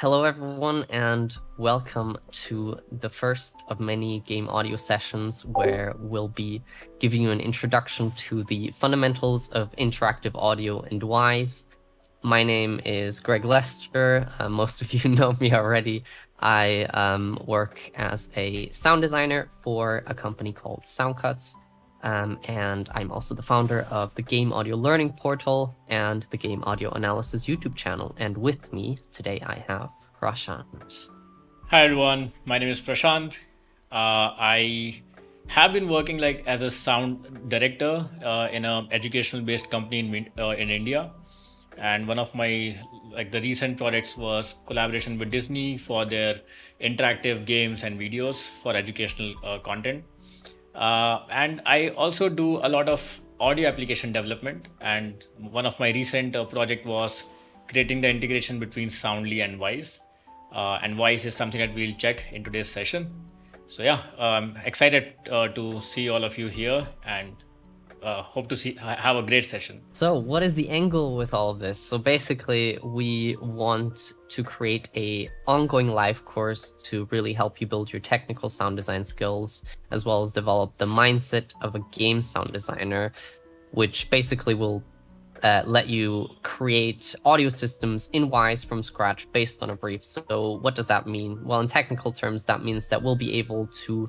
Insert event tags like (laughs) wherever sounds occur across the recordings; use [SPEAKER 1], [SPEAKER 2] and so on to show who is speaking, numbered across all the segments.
[SPEAKER 1] Hello, everyone, and welcome to the first of many game audio sessions where we'll be giving you an introduction to the fundamentals of interactive audio and Wwise. My name is Greg Lester. Uh, most of you (laughs) know me already. I um, work as a sound designer for a company called Soundcuts. Um, and I'm also the founder of the Game Audio Learning Portal and the Game Audio Analysis YouTube channel. And with me today, I have Prashant.
[SPEAKER 2] Hi everyone, my name is Prashant. Uh, I have been working like as a sound director uh, in an educational-based company in uh, in India, and one of my like the recent projects was collaboration with Disney for their interactive games and videos for educational uh, content. Uh, and I also do a lot of audio application development. And one of my recent uh, project was creating the integration between Soundly and Wwise. Uh, and Wwise is something that we'll check in today's session. So yeah, I'm excited uh, to see all of you here and uh, hope to see have a great session.
[SPEAKER 1] So, what is the angle with all of this? So, basically, we want to create a ongoing live course to really help you build your technical sound design skills, as well as develop the mindset of a game sound designer, which basically will uh, let you create audio systems in Wwise from scratch based on a brief. So, what does that mean? Well, in technical terms, that means that we'll be able to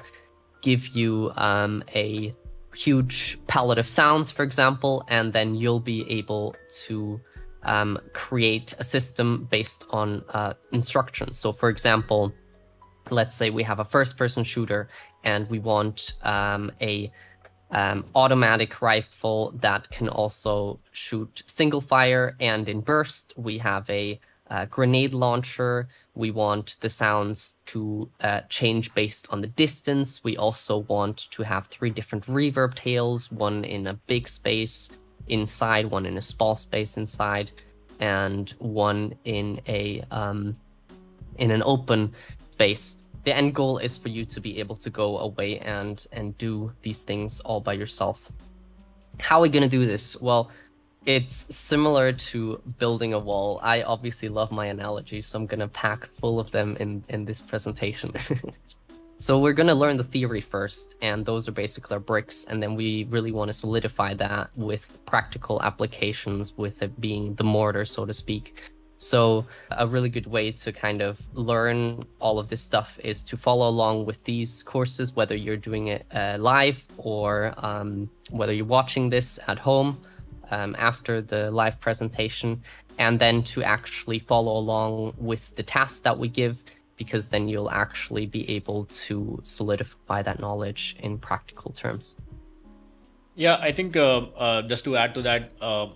[SPEAKER 1] give you um, a huge palette of sounds, for example, and then you'll be able to um, create a system based on uh, instructions. So, for example, let's say we have a first-person shooter and we want um, a um, automatic rifle that can also shoot single fire and in burst. We have a uh, grenade launcher. We want the sounds to uh, change based on the distance. We also want to have three different reverb tails, one in a big space inside, one in a small space inside, and one in a um, in an open space. The end goal is for you to be able to go away and and do these things all by yourself. How are we gonna do this? Well, it's similar to building a wall. I obviously love my analogies, so I'm gonna pack full of them in in this presentation. (laughs) so we're gonna learn the theory first, and those are basically our bricks, and then we really want to solidify that with practical applications, with it being the mortar, so to speak. So a really good way to kind of learn all of this stuff is to follow along with these courses, whether you're doing it uh, live or um, whether you're watching this at home um, after the live presentation, and then to actually follow along with the tasks that we give, because then you'll actually be able to solidify that knowledge in practical terms.
[SPEAKER 2] Yeah, I think uh, uh, just to add to that, uh,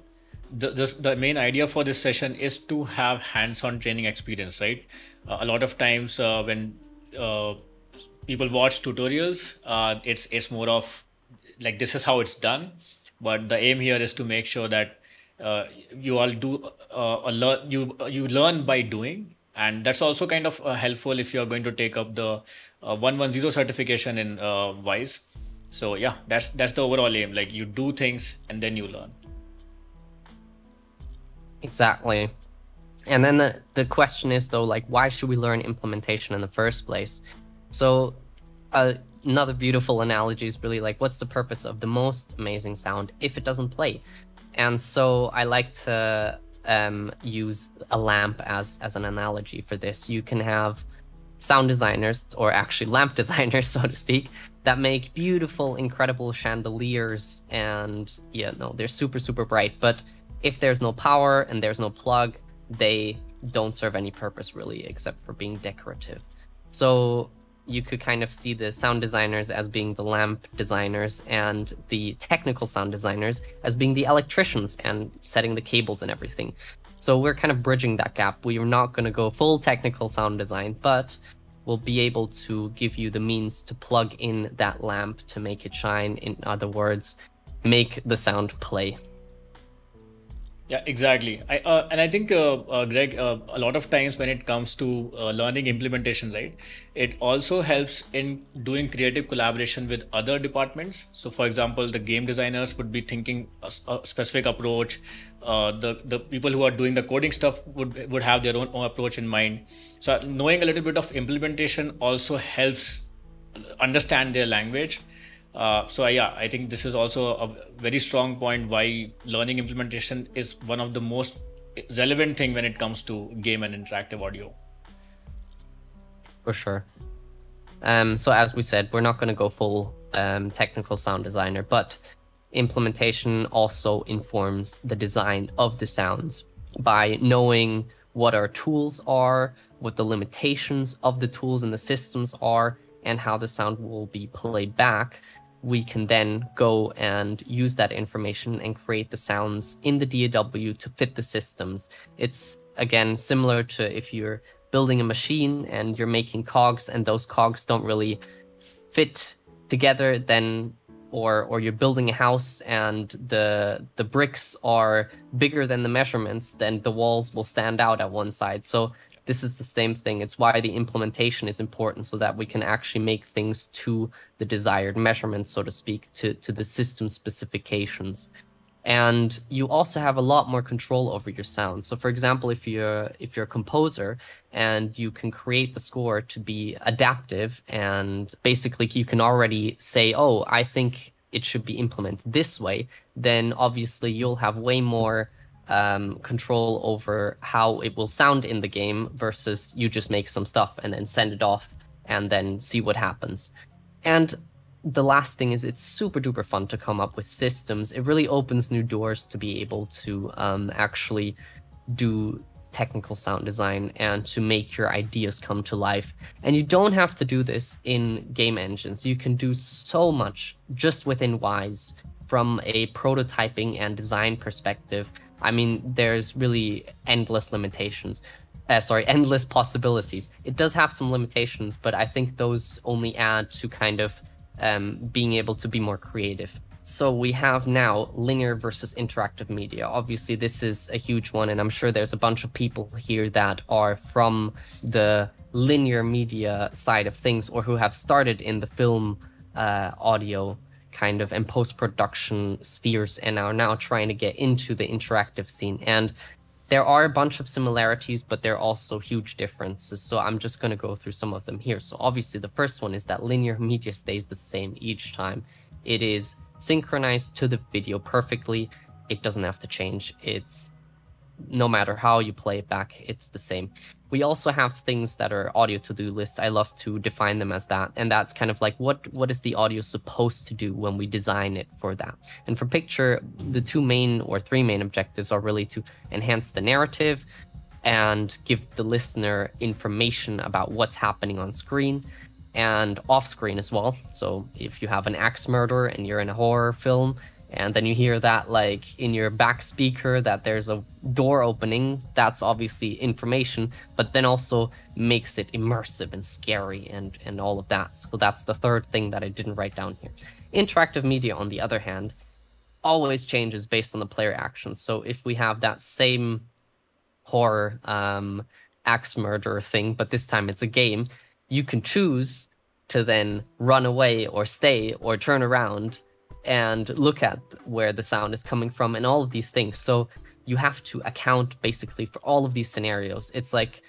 [SPEAKER 2] the, the main idea for this session is to have hands-on training experience, right? Uh, a lot of times uh, when uh, people watch tutorials, it's it's more of like this is how it's done but the aim here is to make sure that uh, you all do uh, a learn you you learn by doing. And that's also kind of uh, helpful if you're going to take up the uh, 110 certification in uh, Wwise so yeah that's that's the overall aim. Like you do things and then you learn.
[SPEAKER 1] Exactly. And then the, the question is though like why should we learn implementation in the first place? So uh, another beautiful analogy is really like what's the purpose of the most amazing sound if it doesn't play? And so i like to um, use a lamp as as an analogy for this. You can have sound designers or actually lamp (laughs) designers so to speak that make beautiful incredible chandeliers and yeah no they're super super bright. But if there's no power and there's no plug they don't serve any purpose really except for being decorative. So you could kind of see the sound designers as being the lamp designers and the technical sound designers as being the electricians and setting the cables and everything. So we're kind of bridging that gap. We are not going to go full technical sound design, but we'll be able to give you the means to plug in that lamp to make it shine. In other words, make the sound play.
[SPEAKER 2] Yeah, exactly. I uh, and I think uh, uh, Greg, uh, a lot of times when it comes to uh, learning implementation, right, it also helps in doing creative collaboration with other departments. So, for example, the game designers would be thinking a, a specific approach. Uh, the the people who are doing the coding stuff would would have their own, own approach in mind. So, knowing a little bit of implementation also helps understand their language uh, so yeah, I think this is also a very strong point why learning implementation is one of the most relevant thing when it comes to game and interactive audio.
[SPEAKER 1] For sure. Um, so as we said, we're not going to go full um, technical sound designer, but implementation also informs the design of the sounds by knowing what our tools are, what the limitations of the tools and the systems are, and how the sound will be played back we can then go and use that information and create the sounds in the DAW to fit the systems. It's again similar to if you're building a machine and you're making cogs and those cogs don't really fit together then or or you're building a house and the the bricks are bigger than the measurements then the walls will stand out at one side so this is the same thing. It's why the implementation is important so that we can actually make things to the desired measurements, so to speak, to, to the system specifications. And you also have a lot more control over your sound. So for example, if you're if you're a composer and you can create the score to be adaptive and basically you can already say, oh, I think it should be implemented this way, then obviously you'll have way more um, control over how it will sound in the game versus you just make some stuff and then send it off and then see what happens. And the last thing is it's super duper fun to come up with systems. It really opens new doors to be able to um, actually do technical sound design and to make your ideas come to life. And you don't have to do this in game engines. You can do so much just within Wwise from a prototyping and design perspective I mean, there's really endless limitations. Uh, sorry, (laughs) endless possibilities. It does have some limitations, but I think those only add to kind of um, being able to be more creative. So we have now linear versus interactive media. Obviously, this is a huge one, and I'm sure there's a bunch of people here that are from the linear media side of things or who have started in the film uh, audio kind of and post production spheres and are now trying to get into the interactive scene. And there are a bunch of similarities, but there are also huge differences. So I'm just going to go through some of them here. So obviously, the first one is that linear media stays the same each time. It is synchronized to the video perfectly. It doesn't have to change. It's no matter how you play it back, it's the same. We also have things that are audio to-do lists. I love to define them as that. And that's kind of like what what is the audio supposed to do when we design it for that. And for picture, the two main or three main objectives are really to enhance the narrative and give the listener information about what's happening on screen and off screen as well. So if you have an axe murder and you're in a horror film, and then you hear that like in your back speaker that there's a door opening. That's obviously information but then also makes it immersive and scary and and all of that. So that's the third thing that i didn't write down here. Interactive media on the other hand always changes based on the player actions so if we have that same horror um axe murder thing but this time it's a game you can choose to then run away or stay or turn around and look at where the sound is coming from and all of these things. So you have to account basically for all of these scenarios. It's like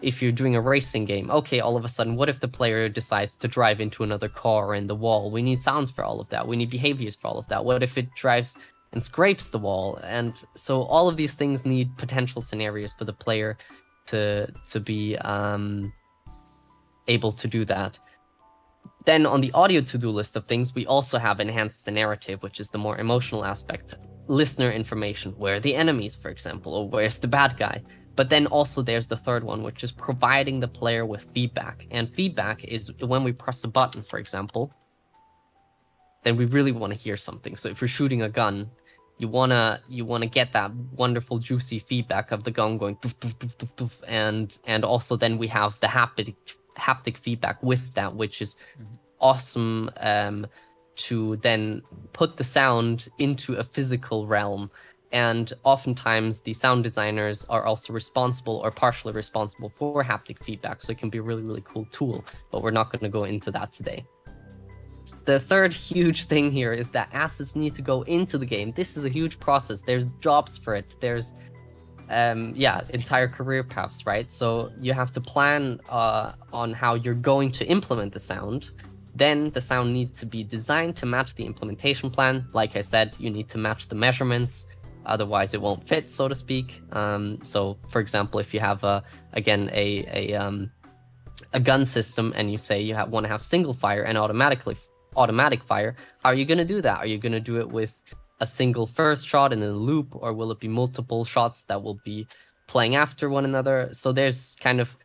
[SPEAKER 1] if you're doing a racing game, okay, all of a sudden, what if the player decides to drive into another car in the wall? We need sounds for all of that. We need behaviors for all of that. What if it drives and scrapes the wall? And so all of these things need potential scenarios for the player to to be um, able to do that. Then on the audio to-do list of things, we also have enhanced the narrative, which is the more emotional aspect. Listener information, where are the enemies, for example, or where's the bad guy? But then also there's the third one, which is providing the player with feedback. And feedback is when we press a button, for example, then we really want to hear something. So if you're shooting a gun, you wanna you wanna get that wonderful juicy feedback of the gun going doof, doof, doof, and and also then we have the haptic haptic feedback with that, which is mm-hmm. awesome um, to then put the sound into a physical realm And oftentimes, the sound designers are also responsible or partially responsible for haptic feedback. So it can be a really, really cool tool, but we're not going to go into that today. The third huge thing here is that assets need to go into the game. This is a huge process. There's jobs for it. There's, um, yeah, entire career paths, right? So you have to plan uh, on how you're going to implement the sound. Then the sound needs to be designed to match the implementation plan. Like I said, you need to match the measurements otherwise it won't fit, so to speak. Um, so, for example, if you have a again a a um, a gun system and you say you have, want to have single fire and automatically automatic fire, how are you going to do that? Are you going to do it with a single first shot then a loop, or will it be multiple shots that will be playing after one another? So there's kind of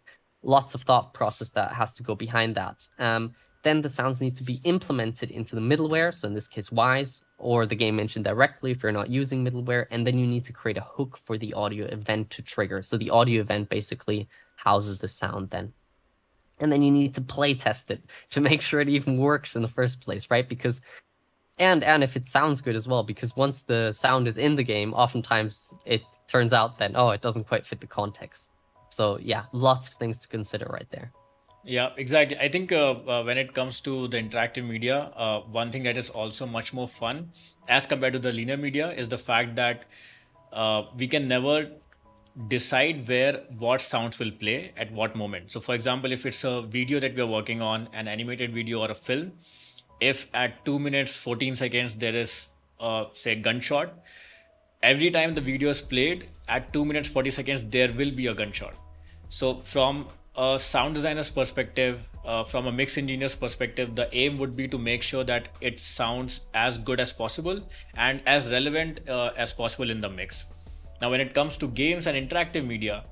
[SPEAKER 1] lots of thought process that has to go behind that. Um, then the sounds need to be implemented into the middleware, so in this case Wwise or the game engine directly if you're not using middleware, and then you need to create a hook for the audio event to trigger. So the audio event basically houses the sound then. And then you need to play test it to (laughs) make sure it even works in the first place, right? Because and and if it sounds good as well, because once the sound is in the game, oftentimes it turns out then oh it doesn't quite fit the context. So yeah, lots of things to consider right there.
[SPEAKER 2] Yeah, exactly. I think uh, uh, when it comes to the interactive media, uh, one thing that is also much more fun as compared to the linear media is the fact that uh, we can never decide where what sounds will play at what moment. So, for example, if it's a video that we are working on, an animated video or a film, if at 2 minutes 14 seconds there is, uh, say, gunshot, every time the video is played at 2 minutes 40 seconds, there will be a gunshot. So, from a sound designer's perspective, uh, from a mix engineer's perspective, the aim would be to make sure that it sounds as good as possible and as relevant uh, as possible in the mix. Now, when it comes to games and interactive media,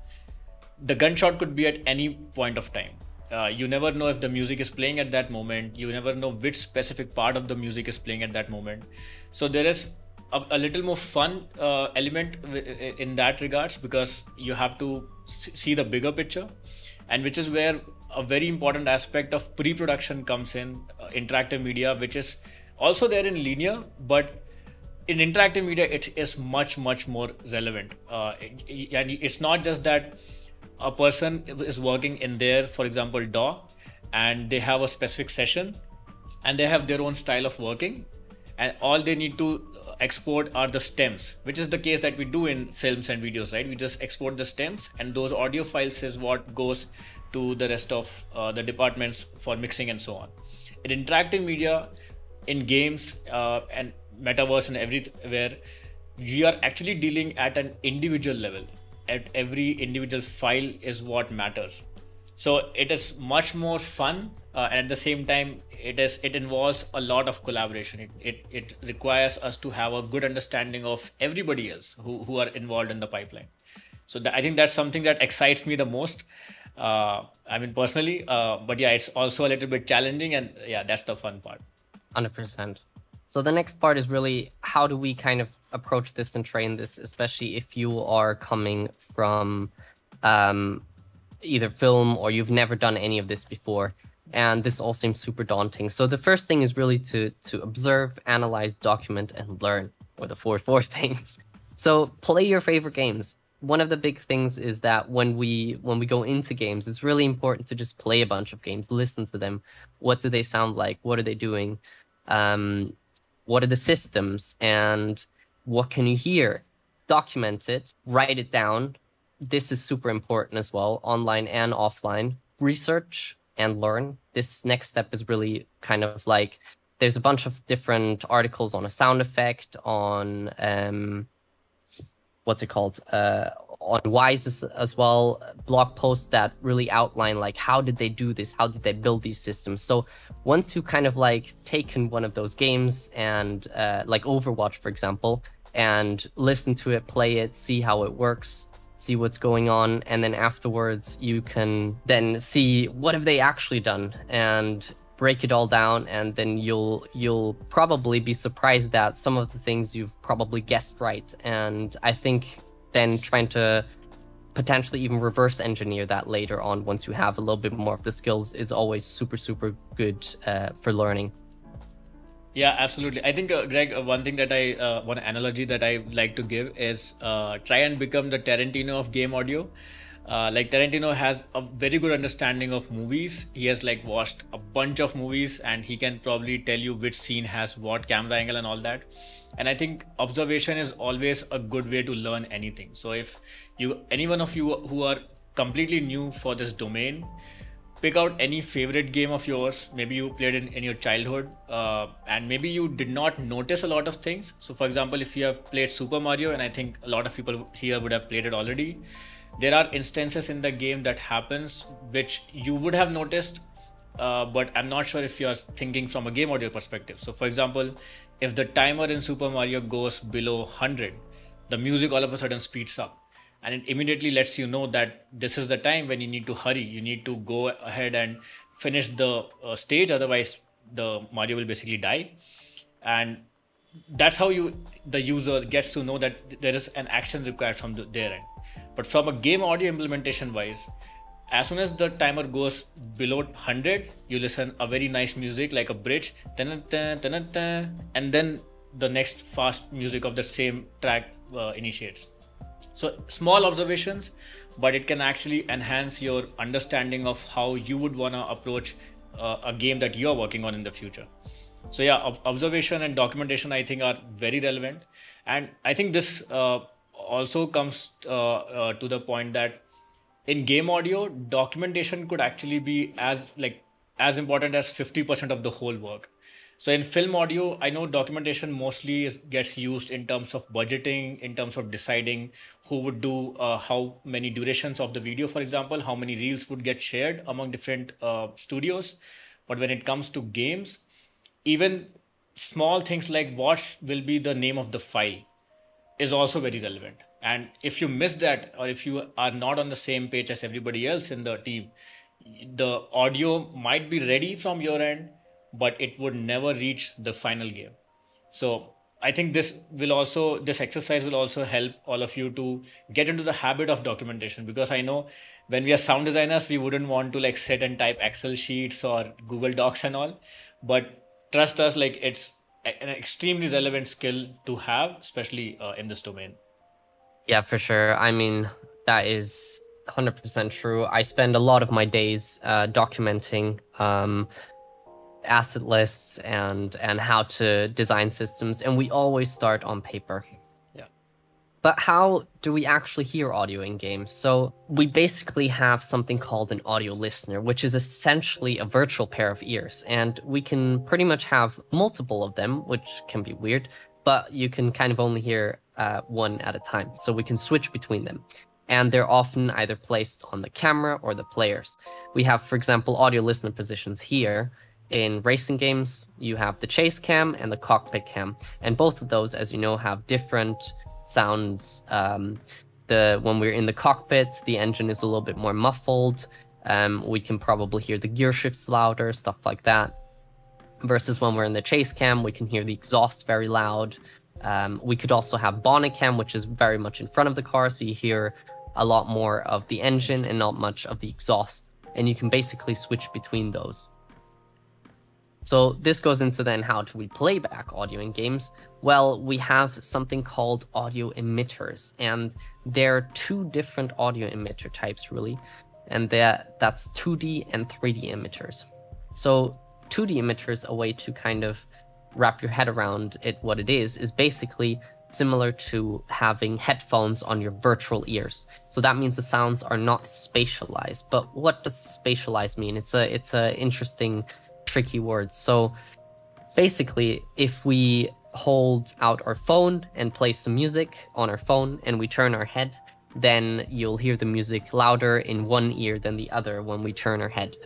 [SPEAKER 2] the gunshot could be at any point of time. Uh, you never know if the music is playing at that moment. You never know which specific part of the music is playing at that moment. So there is a, a little more fun uh, element in that regards because you have to see the bigger picture and which is where a very important aspect of pre-production comes in uh, interactive media which is also there in linear but in interactive media it is much much more relevant uh, and it's not just that a person is working in there for example DAW and they have a specific session and they have their own style of working and all they need to export are the stems which is the case that we do in films and videos right? We just export the stems and those audio files is what goes to the rest of uh, the departments for mixing and so on. In interactive media in games uh, and metaverse and everywhere we are actually dealing at an individual level at every individual file is what matters. So it is much more fun uh, and at the same time it is it involves a lot of collaboration. It, it it requires us to have a good understanding of everybody else who, who are involved in the pipeline. So i think that's something that excites me the most. Uh, i mean personally uh, but yeah it's also a little bit challenging and yeah that's the fun part.
[SPEAKER 1] 100% so the next part is really how do we kind of approach this and train this especially if you are coming from um, either film or you've never done any of this before and this all seems super daunting. So the first thing is really to to observe, analyze, document, and learn, or the four four (laughs) things. So play your favorite games. One of the big things is that when we when we go into games, it's really important to just play a bunch of games, listen to them. What do they sound like? What are they doing? Um, what are the systems? And what can you hear? Document it, write it down. This is super important as well, online and offline. Research and learn. This next step is really kind of like there's a bunch of different articles on a sound effect, on um, what's it called, uh, on as, as, well, blog posts that really outline like how did they do this, how did they build these systems. So once you kind of like taken one of those games and uh, like Overwatch, for example, and listen to it, play it, see how it works, see what's going on, and then afterwards you can then see what have they actually done and break it all down and then you'll you'll probably be surprised that some of the things you've probably guessed right and i think then trying to potentially even reverse engineer that later on once you have a little bit more of the skills is always super super good uh, for learning
[SPEAKER 2] Yeah, absolutely. I think, uh, Greg, uh, one thing that I, uh, one analogy that I like to give is uh, try and become the Tarantino of game audio. Uh, like Tarantino has a very good understanding of movies. He has like watched a bunch of movies and he can probably tell you which scene has what camera angle and all that. And I think observation is always a good way to learn anything. So if you, any one of you who are completely new for this domain, pick out any favorite game of yours maybe you played in, in your childhood uh, and maybe you did not notice a lot of things so for example if you have played super mario and i think a lot of people here would have played it already there are instances in the game that happens which you would have noticed uh, but i'm not sure if you're thinking from a game audio perspective. So for example if the timer in super mario goes below 100 the music all of a sudden speeds up. And it immediately lets you know that this is the time when you need to hurry. You need to go ahead and finish the uh, stage otherwise the mario will basically die. And that's how you the user gets to know that there is an action required from the, their end but from a game audio implementation wise as soon as the timer goes below 100 you listen a very nice music like a bridge and then the next fast music of the same track uh, initiates so small observations, but it can actually enhance your understanding of how you would want to approach uh, a game that you're working on in the future. So yeah, ob- observation and documentation I think are very relevant, and I think this uh, also comes uh, uh to the point that in game audio, documentation could actually be as like as important as 50% of the whole work so in film audio, I know documentation mostly is, gets used in terms of budgeting, in terms of deciding who would do uh, how many durations of the video, for example, how many reels would get shared among different uh, studios. But when it comes to games, even small things like what will be the name of the file is also very relevant. And if you miss that, or if you are not on the same page as everybody else in the team, the audio might be ready from your end but it would never reach the final game. So I think this will also this exercise will also help all of you to get into the habit of documentation because I know when we are sound designers we wouldn't want to like sit and type Excel sheets or Google Docs and all, but trust us like it's an extremely relevant skill to have, especially uh, in this domain.
[SPEAKER 1] Yeah, for sure. I mean that is 100% true. I spend a lot of my days uh, documenting. Um, asset lists and and how to design systems and we always start on paper but how do we actually hear audio in games? So we basically have something called an audio listener which is essentially a virtual pair of ears. And we can pretty much have multiple of them which can be weird but you can kind of only hear uh, one at a time. So we can switch between them. And they're often either placed on the camera or the players. We have for example audio listener positions here. In racing games, you have the chase cam and the cockpit cam, and both of those, as you know, have different sounds. Um, the when we're in the cockpit, the engine is a little bit more muffled. Um, we can probably hear the gear shifts louder, stuff like that. Versus when we're in the chase cam, we can hear the exhaust very loud. Um, we could also have bonnet cam, which is very much in front of the car, so you hear a lot more of the engine and not much of the exhaust. And you can basically switch between those. So this goes into then how do we play back audio in games? Well, we have something called audio emitters, and there are two different audio emitter types really, and that's 2D and 3D emitters. So 2D emitters, a way to kind of wrap your head around it, what it is, is basically similar to having headphones on your virtual ears. So that means the sounds are not spatialized. But what does spatialized mean? It's a it's a interesting tricky word. So basically, if we hold out our phone and play some music on our phone and we turn our head, then you'll hear the music louder in one ear than the other when we turn our head.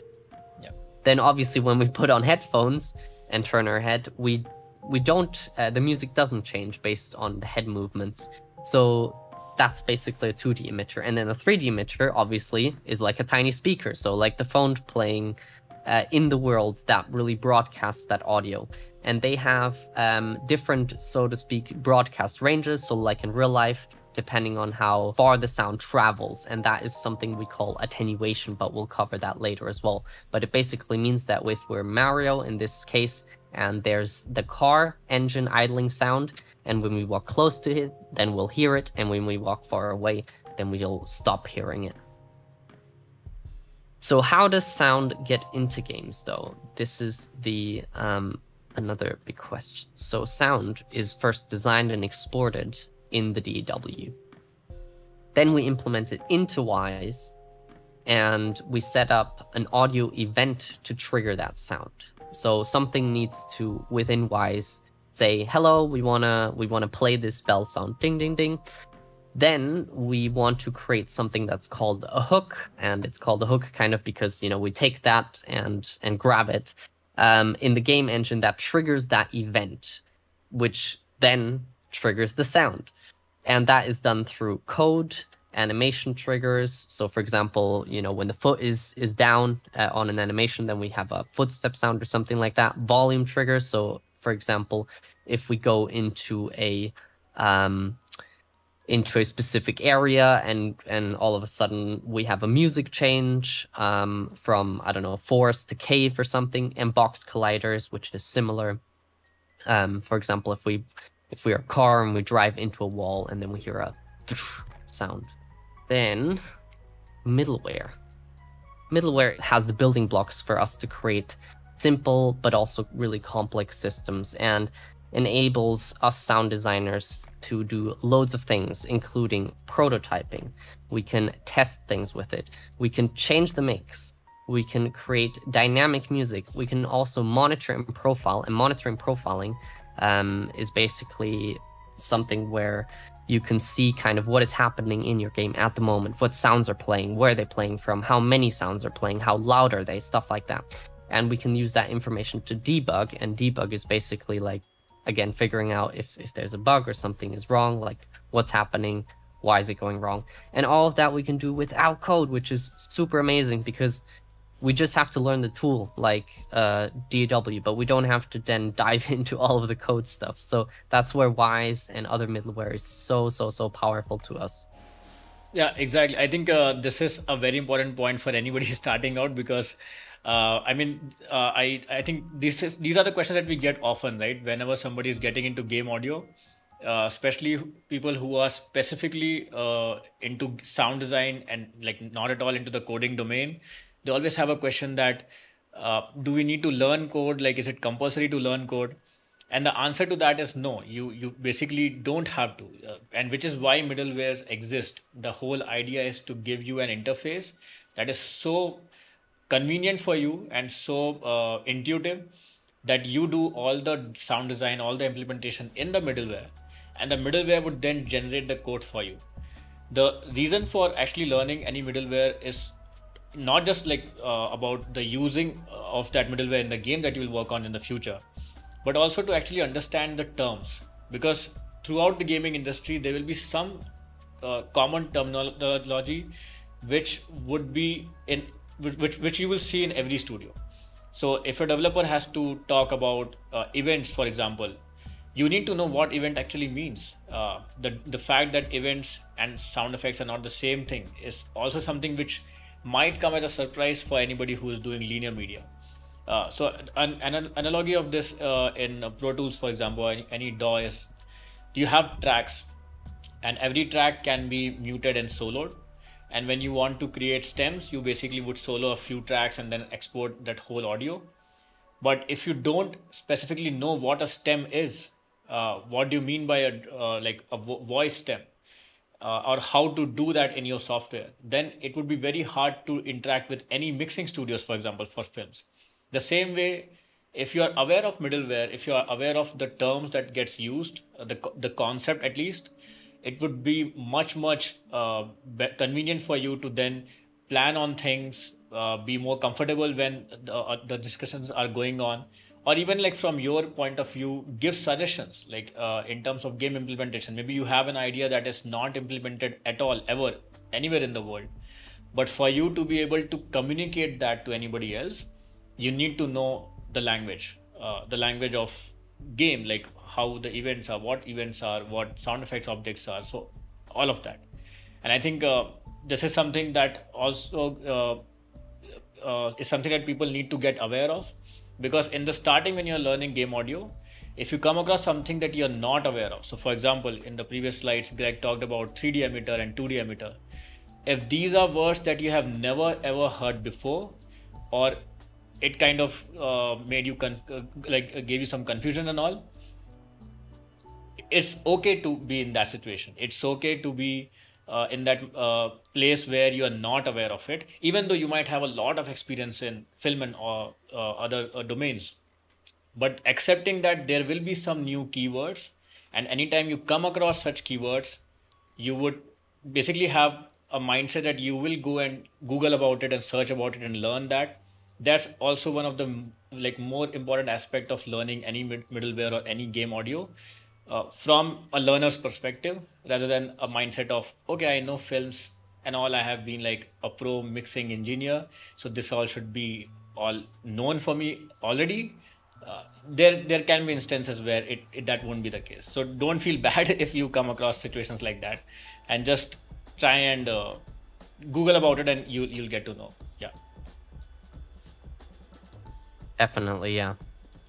[SPEAKER 2] Yeah.
[SPEAKER 1] Then obviously when we put on headphones and turn our head, we we don't uh, the music doesn't change based on the head movements. So that's basically a 2D emitter. And then a 3D emitter obviously is like a tiny speaker. So like the phone playing uh, in the world that really broadcasts that audio. And they have um, different, so to speak, broadcast ranges. So, like in real life, depending on how far the sound travels. And that is something we call attenuation, but we'll cover that later as well. But it basically means that if we're Mario in this case, and there's the car engine idling sound, and when we walk close to it, then we'll hear it, and when we walk far away, then we'll stop hearing it. So how does sound get into games though? This is the um, another big question. So sound is first designed and exported in the DAW. Then we implement it into Wwise and we set up an audio event to trigger that sound. So something needs to within Wwise say, hello, we wanna we wanna play this bell sound ding ding ding. Then we want to create something that's called a hook, and it's called a hook kind of because you know we take that and and grab it um, in the game engine that triggers that event, which then triggers the sound, and that is done through code animation triggers. So, for example, you know when the foot is is down uh, on an animation, then we have a footstep sound or something like that. Volume triggers. So, for example, if we go into a um, into a specific area and and all of a sudden we have a music change um, from i don't know forest to cave or something and box colliders which is similar. Um, for example if we if we are a car and we drive into a wall and then we hear a (sniffs) sound. Then middleware. Middleware has the building blocks for us to create simple but also really complex systems and enables us sound designers to do loads of things, including prototyping. We can test things with it. We can change the mix. We can create dynamic music. We can also monitor and profile. And monitoring profiling um, is basically something where you can see kind of what is happening in your game at the moment, what sounds are playing, where they're playing from, how many sounds are playing, how loud are they, stuff like that. And we can use that information to debug. And debug is basically like again figuring out if if there's a bug or something is wrong like what's happening why is it going wrong and all of that we can do without code which is super amazing because we just have to learn the tool like uh, DAW, but we don't have to then (laughs) dive into all of the code stuff. So that's where Wwise and other middleware is so so so powerful to us.
[SPEAKER 2] Yeah, exactly. I think uh, this is a very important point for anybody (laughs) starting out because uh, I mean, uh, I I think these is, these are the questions that we get often, right? Whenever somebody is getting into game audio, uh, especially people who are specifically uh, into sound design and like not at all into the coding domain, they always have a question that uh, do we need to learn code? Like, is it compulsory to learn code? And the answer to that is no. You you basically don't have to, uh, and which is why middlewares exist. The whole idea is to give you an interface that is so convenient for you and so uh, intuitive that you do all the sound design, all the implementation in the middleware, and the middleware would then generate the code for you. The reason for actually learning any middleware is not just like uh, about the using of that middleware in the game that you will work on in the future, but also to actually understand the terms because throughout the gaming industry there will be some uh, common terminology which would be in which, which you will see in every studio. So if a developer has to talk about uh, events, for example, you need to know what event actually means. Uh, the the fact that events and sound effects are not the same thing is also something which might come as a surprise for anybody who is doing linear media. Uh, so an, an analogy of this uh, in Pro Tools, for example, any, any DAW is you have tracks, and every track can be muted and soloed and when you want to create stems you basically would solo a few tracks and then export that whole audio. But if you don't specifically know what a stem is uh, what do you mean by a uh, like a vo- voice stem uh, or how to do that in your software then it would be very hard to interact with any mixing studios for example for films. The same way if you are aware of middleware if you are aware of the terms that gets used uh, the, the concept at least it would be much much uh, convenient for you to then plan on things uh, be more comfortable when the, uh, the discussions are going on. Or even like from your point of view give suggestions like uh, in terms of game implementation. Maybe you have an idea that is not implemented at all ever anywhere in the world. But for you to be able to communicate that to anybody else you need to know the language uh, the language of game like how the events are what events are what sound effects objects are so all of that. And i think uh, this is something that also uh, uh, is something that people need to get aware of because in the starting when you're learning game audio if you come across something that you're not aware of so for example in the previous slides greg talked about 3d emitter and 2d emitter. If these are words that you have never ever heard before or it kind of uh, made you uh, like uh, gave you some confusion and all. It's okay to be in that situation. It's okay to be uh, in that uh, place where you are not aware of it even though you might have a lot of experience in film and uh, other domains. But accepting that there will be some new keywords and anytime you come across such keywords you would basically have a mindset that you will go and google about it and search about it and learn that that's also one of the like more important aspect of learning any mid- middleware or any game audio uh, from a learner's perspective rather than a mindset of okay i know films and all i have been like a pro mixing engineer so this all should be all known for me already. Uh, there there can be instances where it, it that won't be the case. So don't feel (laughs) bad if you come across situations like that and just try and uh, google about it and you you'll get to know
[SPEAKER 1] Definitely, yeah.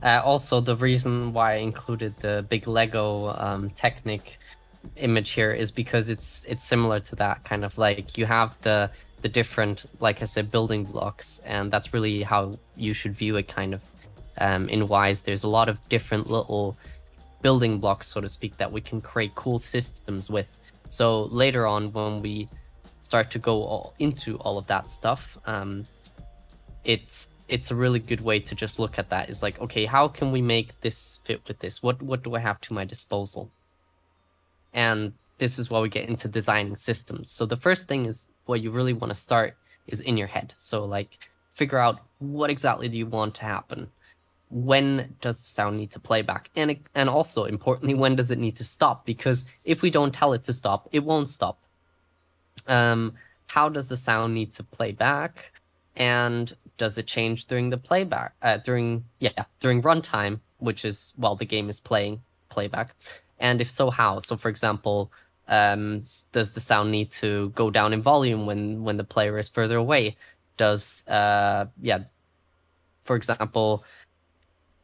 [SPEAKER 1] Uh, also, the reason why I included the big Lego um, Technic image here is because it's it's similar to that kind of like you have the the different like I said building blocks, and that's really how you should view it. Kind of um, in Wwise. there's a lot of different little building blocks, so to speak, that we can create cool systems with. So later on, when we start to go all into all of that stuff, um, it's it's a really good way to just look at that. Is like okay how can we make this fit with this? What what do i have to my disposal? And this is why we get into designing systems. So the first thing is what you really want to start is in your head. So like figure out what exactly do you want to happen? When does the sound need to play back? And it, and also importantly when does it need to stop? Because if we don't tell it to stop it won't stop. Um how does the sound need to play back? And does it change during the playback uh, during yeah during runtime which is while the game is playing playback? And if so how? So for example um, does the sound need to go down in volume when when the player is further away? Does uh yeah for example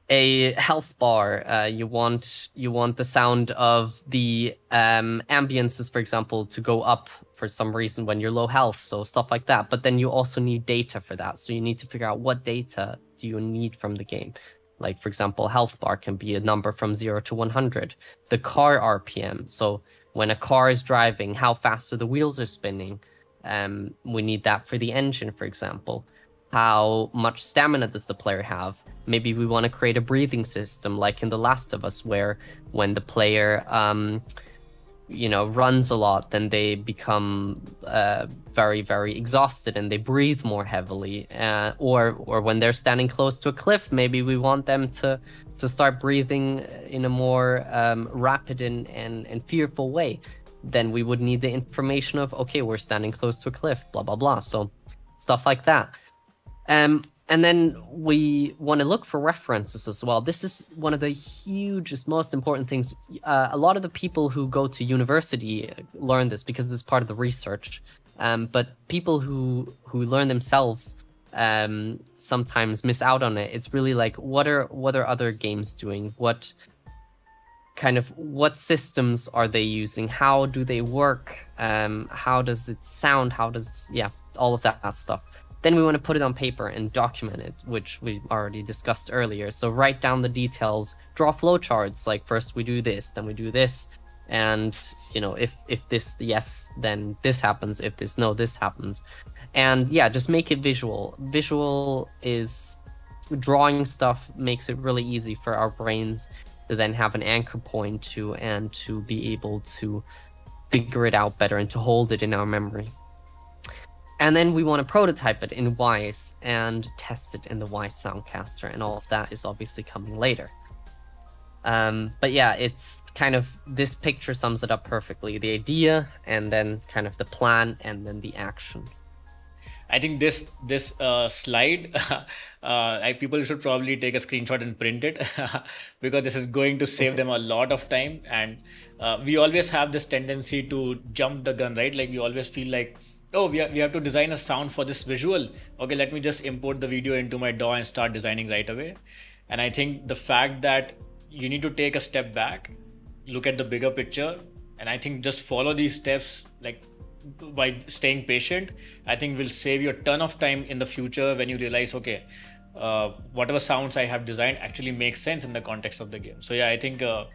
[SPEAKER 1] a health bar uh, you want you want the sound of the um ambiances for example to go up for some reason when you're low health so stuff like that. But then you also need data for that. So you need to figure out what data do you need from the game. Like for example health bar can be a number from 0 to 100 the car rpm so when a car is driving how fast are the wheels are spinning? Um, we need that for the engine for example how much stamina does the player have? Maybe we want to create a breathing system like in the last of us where when the player um, you know runs a lot then they become uh, very very exhausted and they breathe more heavily uh, or or when they're standing close to a cliff maybe we want them to to start breathing in a more um, rapid and, and and fearful way. Then we would need the information of okay we're standing close to a cliff blah blah blah. So stuff like that um, and then we want to look for references as well. This is one of the hugest, most important things. Uh, a lot of the people who go to university learn this because it's part of the research. Um, but people who who learn themselves um, sometimes miss out on it. It's really like what are what are other games doing? What kind of what systems are they using? How do they work? Um, how does it sound? How does yeah all of that, that stuff. Then we want to put it on paper and document it, which we already discussed earlier. So write down the details, draw flowcharts. Like first we do this, then we do this, and you know if if this yes, then this happens. If this no, this happens. And yeah, just make it visual. Visual is drawing stuff makes it really easy for our brains to then have an anchor point to and to be able to figure it out better and to hold it in our memory. And then we want to prototype it in Wwise and test it in the Wwise Soundcaster, and all of that is obviously coming later. Um, but yeah, it's kind of this picture sums it up perfectly the idea, and then kind of the plan, and then the action.
[SPEAKER 2] I think this this uh, slide, (laughs) uh, I, people should probably take a screenshot and print it (laughs) because this is going to save them a lot of time. And uh, we always have this tendency to jump the gun, right? Like we always feel like, oh, we, we have to design a sound for this visual. Okay, let me just import the video into my DAW and start designing right away. And I think the fact that you need to take a step back, look at the bigger picture, and I think just follow these steps like by staying patient i think will save you a ton of time in the future when you realize okay uh, whatever sounds i have designed actually makes sense in the context of the game so yeah i think uh,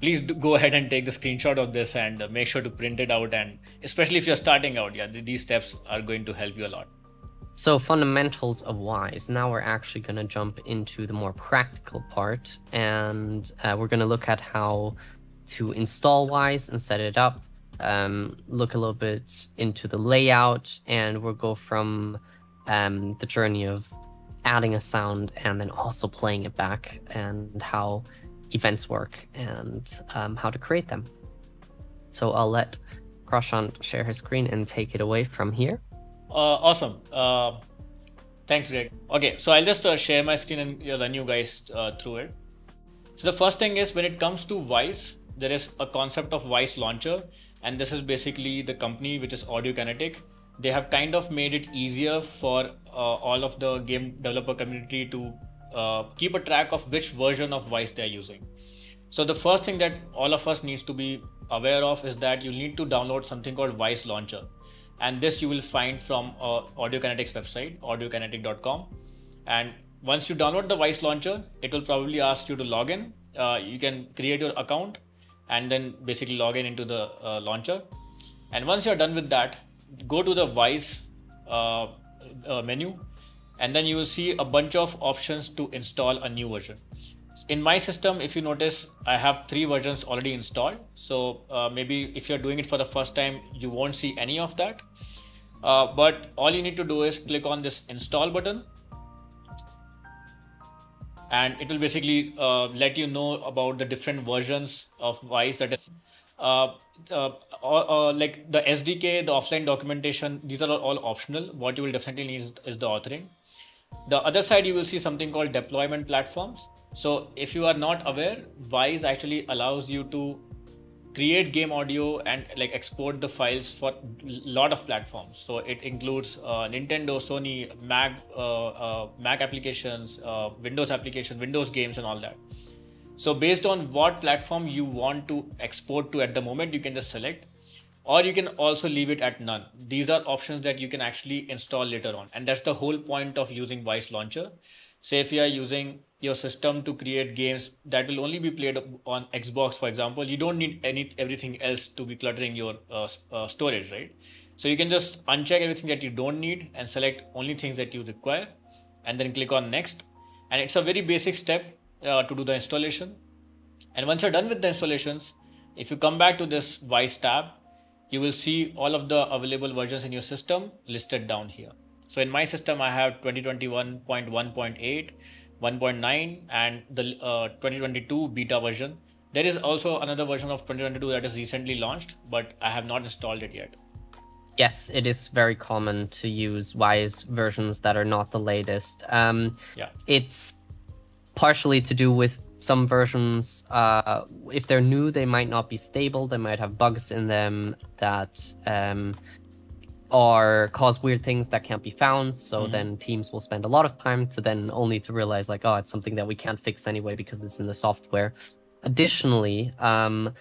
[SPEAKER 2] please go ahead and take the screenshot of this and uh, make sure to print it out and especially if you're starting out yeah these steps are going to help you a lot
[SPEAKER 1] so fundamentals of Wwise. Now we're actually going to jump into the more practical part, and uh, we're going to look at how to install Wwise and set it up, um, look a little bit into the layout, and we'll go from um, the journey of adding a sound and then also playing it back and how events work and um, how to create them. So I'll let Prashant share his screen and take it away from here.
[SPEAKER 2] Uh, awesome. Uh, thanks, Greg. Okay, so I'll just uh, share my screen and run you guys uh, through it. So the first thing is when it comes to Wwise, there is a concept of Wwise Launcher, and this is basically the company which is Audiokinetic. They have kind of made it easier for uh, all of the game developer community to uh, keep a track of which version of Wwise they're using. So the first thing that all of us needs to be aware of is that you need to download something called Wwise Launcher, and this you will find from uh, Audiokinetic's website, audiokinetic.com. And once you download the Wwise Launcher, it will probably ask you to log in. Uh, you can create your account and then basically log in into the uh, launcher. And once you're done with that, go to the Wwise uh, uh, menu, and then you will see a bunch of options to install a new version. In my system, if you notice, I have three versions already installed. So uh, maybe if you're doing it for the first time, you won't see any of that. Uh, but all you need to do is click on this install button and it will basically uh, let you know about the different versions of Wwise that uh, uh, like the SDK, the offline documentation, these are all optional. What you will definitely need is, is the authoring. The other side, you will see something called deployment platforms. So if you are not aware, Wwise actually allows you to create game audio and like export the files for a lot of platforms. So it includes uh, nintendo sony mac uh, uh, mac applications uh, windows applications windows games and all that. So based on what platform you want to export to at the moment you can just select or you can also leave it at none these are options that you can actually install later on and that's the whole point of using Wwise launcher say if you are using your system to create games that will only be played on Xbox, for example, you don't need any everything else to be cluttering your uh, uh, storage, right? So you can just uncheck everything that you don't need and select only things that you require, and then click on next. And it's a very basic step uh, to do the installation. And once you're done with the installations, if you come back to this Wwise tab, you will see all of the available versions in your system listed down here. So in my system, I have 2021.1.8 1.9 and the uh, 2022 beta version. There is also another version of 2022 that is recently launched, but I have not installed it yet.
[SPEAKER 1] Yes, it is very common to use Wwise versions that are not the latest. Um,
[SPEAKER 2] yeah.
[SPEAKER 1] It's partially to do with some versions. Uh, if they're new, they might not be stable. They might have bugs in them that um, or cause weird things that can't be found. So mm-hmm. then teams will spend a lot of time to then only to realize like, oh, it's something that we can't fix anyway because it's in the software. Additionally, um,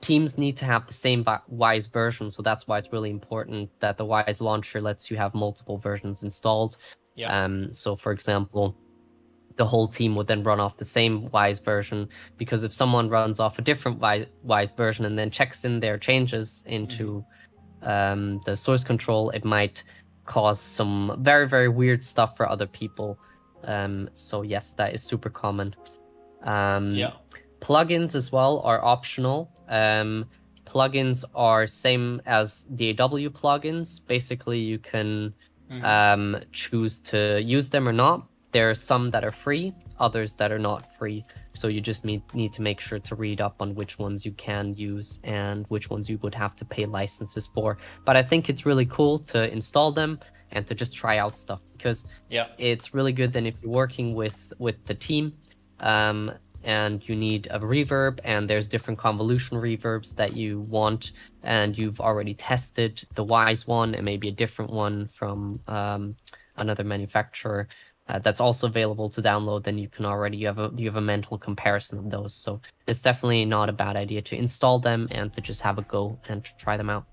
[SPEAKER 1] teams need to have the same Wwise version. So that's why it's really important that the Wwise launcher lets you have multiple versions installed.
[SPEAKER 2] Yeah.
[SPEAKER 1] Um, so for example, the whole team would then run off the same Wwise version because if someone runs off a different Wwise version and then checks in their changes into mm-hmm um, the source control, it might cause some very, very weird stuff for other people. Um, so yes, that is super common. Um,
[SPEAKER 2] yeah.
[SPEAKER 1] Plugins as well are optional. Um, plugins are same as DAW plugins. Basically, you can mm-hmm. um, choose to use them or not. There are some that are free, others that are not free. So you just need, need to make sure to read up on which ones you can use and which ones you would have to pay licenses for. But I think it's really cool to install them and to just try out stuff because
[SPEAKER 2] Yeah.
[SPEAKER 1] it's really good then if you're working with with the team um, and you need a reverb and there's different convolution reverbs that you want and you've already tested the Wwise one and maybe a different one from um, another manufacturer uh, that's also available to download then you can already you have a you have a mental comparison of those so it's definitely not a bad idea to install them and to just have a go and try them out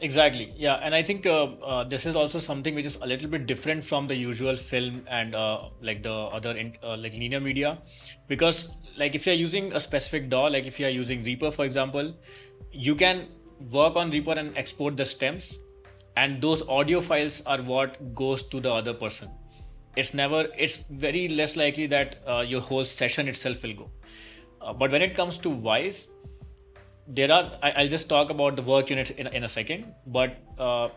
[SPEAKER 2] Exactly. Yeah, and I think uh, uh, this is also something which is a little bit different from the usual film and uh, like the other in, uh, like linear media, because like if you're using a specific DAW, like if you're using Reaper for example, you can work on Reaper and export the stems, and those audio files are what goes to the other person. It's never. It's very less likely that uh, your whole session itself will go. Uh, but when it comes to Wwise, there are I, will just talk about the work units in, in a second but uh,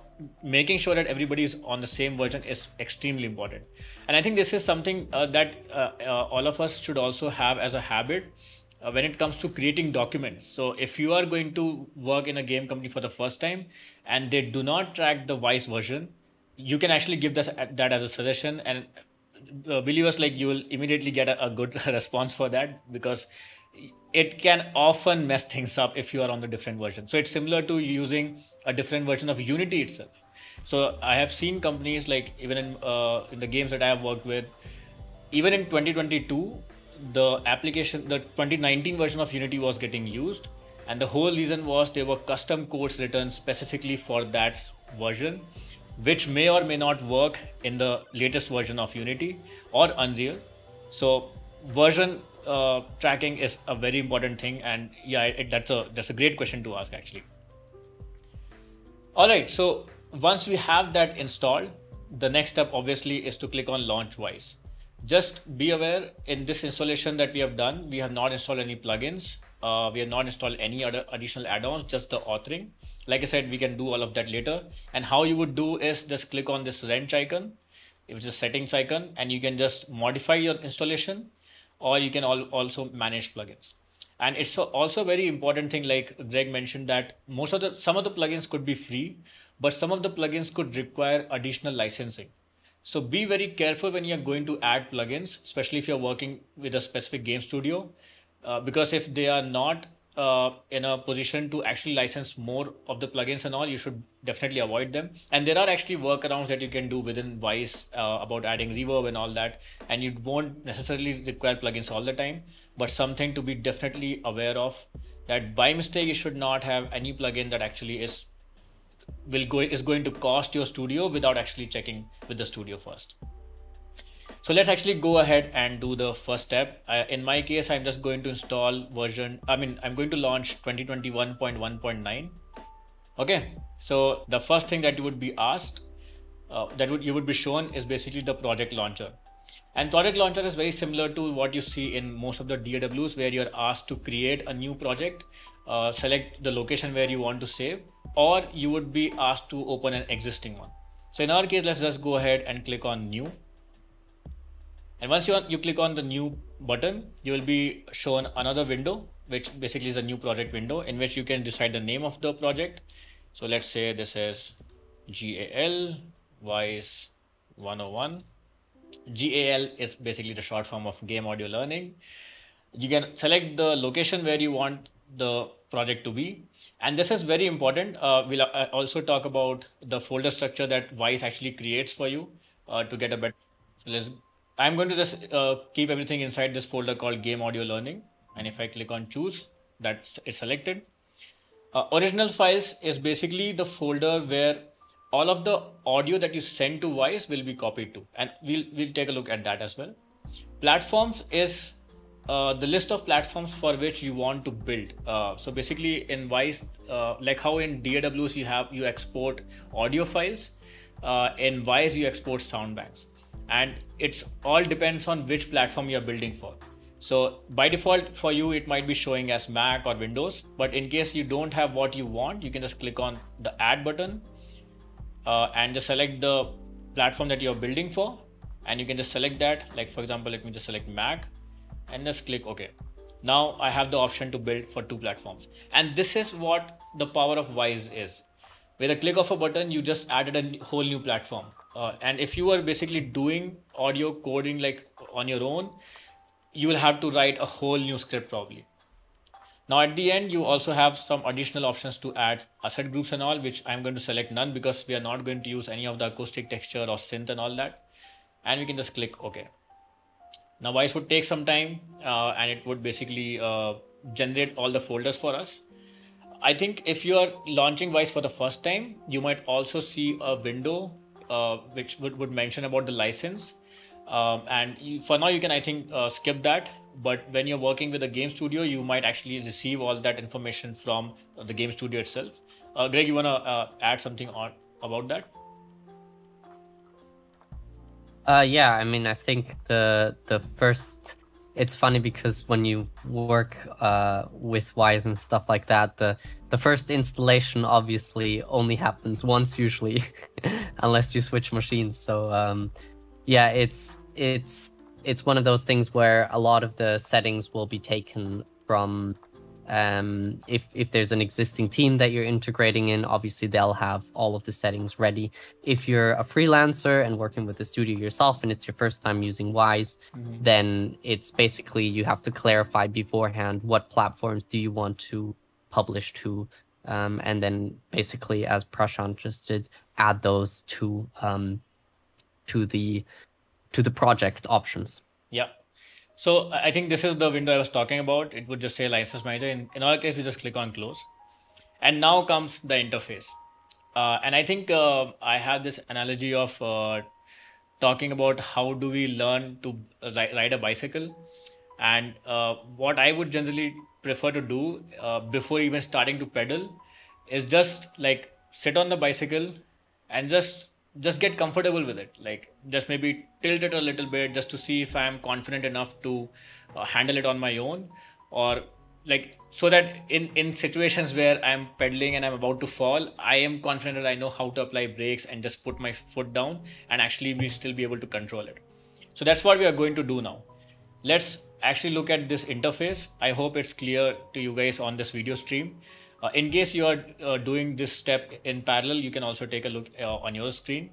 [SPEAKER 2] making sure that everybody is on the same version is extremely important and i think this is something uh, that uh, uh all of us should also have as a habit uh, when it comes to creating documents so if you are going to work in a game company for the first time and they do not track the Wwise version you can actually give this, that as a suggestion and uh, believe us like you will immediately get a, a good (laughs) response for that because it can often mess things up if you are on the different version. So it's similar to using a different version of Unity itself. So I have seen companies like even in uh, in the games that I have worked with, even in 2022, the application, the 2019 version of Unity was getting used, and the whole reason was there were custom codes written specifically for that version, which may or may not work in the latest version of Unity or Unreal. So version uh, tracking is a very important thing, and yeah, it, that's a that's a great question to ask actually. All right, so once we have that installed, the next step obviously is to click on Launch Wwise. Just be aware in this installation that we have done, we have not installed any plugins. Uh, we have not installed any other additional add-ons, just the authoring. Like I said, we can do all of that later. And how you would do is just click on this wrench icon, which is settings icon, and you can just modify your installation or you can al- also manage plugins and it's also a very important thing like greg mentioned that most of the some of the plugins could be free but some of the plugins could require additional licensing so be very careful when you're going to add plugins especially if you're working with a specific game studio uh, because if they are not uh, in a position to actually license more of the plugins and all, you should definitely avoid them. And there are actually workarounds that you can do within Wwise uh, about adding reverb and all that. And you won't necessarily require plugins all the time, but something to be definitely aware of that by mistake you should not have any plugin that actually is will go is going to cost your studio without actually checking with the studio first. So let's actually go ahead and do the first step. In my case, I'm just going to install version, I mean, I'm going to launch 2021.1.9. Okay, so the first thing that you would be asked, uh, that would you would be shown is basically the project launcher. And project launcher is very similar to what you see in most of the DAWs where you're asked to create a new project, uh, select the location where you want to save, or you would be asked to open an existing one. So in our case, let's just go ahead and click on new and once you, you click on the new button you will be shown another window which basically is a new project window in which you can decide the name of the project. So let's say this is gal Wwise 101 gal is basically the short form of game audio learning. You can select the location where you want the project to be. And this is very important. Uh, we'll uh, also talk about the folder structure that Wwise actually creates for you uh, to get a better so let's I'm going to just uh, keep everything inside this folder called game audio learning. And if I click on choose, that's it's selected. Uh, original files is basically the folder where all of the audio that you send to Wwise will be copied to. And we'll, we'll take a look at that as well. Platforms is uh, the list of platforms for which you want to build. Uh, so basically in Wwise, uh, like how in DAWs you have, you export audio files, uh, in Wwise you export sound banks and it's all depends on which platform you're building for. So by default for you it might be showing as mac or windows but in case you don't have what you want you can just click on the add button uh, and just select the platform that you're building for. And you can just select that. Like for example let me just select mac and just click ok. Now i have the option to build for two platforms. And this is what the power of Wwise is. With a click of a button you just added a whole new platform uh, and if you are basically doing audio coding like on your own you will have to write a whole new script probably. Now at the end you also have some additional options to add asset groups and all which i'm going to select none because we are not going to use any of the acoustic texture or synth and all that. And we can just click ok. Now Wwise would take some time uh, and it would basically uh, generate all the folders for us I think if you are launching Wwise for the first time, you might also see a window uh, which would, would mention about the license. Um, and you, for now, you can, I think, uh, skip that. But when you're working with a game studio, you might actually receive all that information from the game studio itself. Uh, Greg, you want to uh, add something on about that?
[SPEAKER 1] Uh, yeah, I mean, I think the the first it's funny because when you work uh, with Wwise and stuff like that, the the first installation obviously only happens once usually, (laughs) unless you switch machines. So um, yeah, it's it's it's one of those things where a lot of the settings will be taken from um, if if there's an existing team that you're integrating in, obviously they'll have all of the settings ready. If you're a freelancer and working with the studio yourself and it's your first time using Wwise mm-hmm. then it's basically you have to clarify beforehand what platforms do you want to publish to, um, and then basically as Prashant just did, add those to um, to the to the project options.
[SPEAKER 2] Yeah. So I think this is the window I was talking about. It would just say license manager. In, in our case, we just click on close. And now comes the interface. Uh, and I think uh, I have this analogy of uh, talking about how do we learn to ri- ride a bicycle. And uh, what I would generally prefer to do uh, before even starting to pedal is just like sit on the bicycle and just just get comfortable with it. Like just maybe tilt it a little bit just to see if i'm confident enough to uh, handle it on my own. Or like so that in in situations where i'm pedaling and i'm about to fall i am confident that i know how to apply brakes and just put my foot down and actually we still be able to control it. So that's what we are going to do now let's actually look at this interface i hope it's clear to you guys on this video stream uh, in case you are uh, doing this step in parallel, you can also take a look uh, on your screen.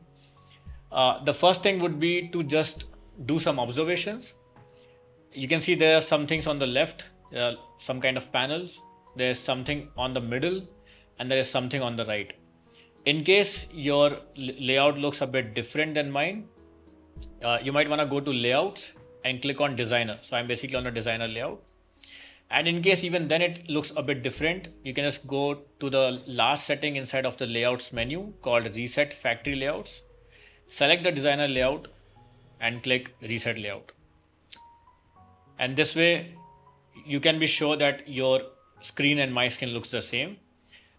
[SPEAKER 2] Uh, the first thing would be to just do some observations. You can see there are some things on the left, there are some kind of panels, there's something on the middle, and there is something on the right. In case your layout looks a bit different than mine, uh, you might want to go to layouts and click on designer. So I'm basically on the designer layout. And in case even then it looks a bit different you can just go to the last setting inside of the layouts menu called reset factory layouts. Select the designer layout and click reset layout. And this way you can be sure that your screen and my screen looks the same.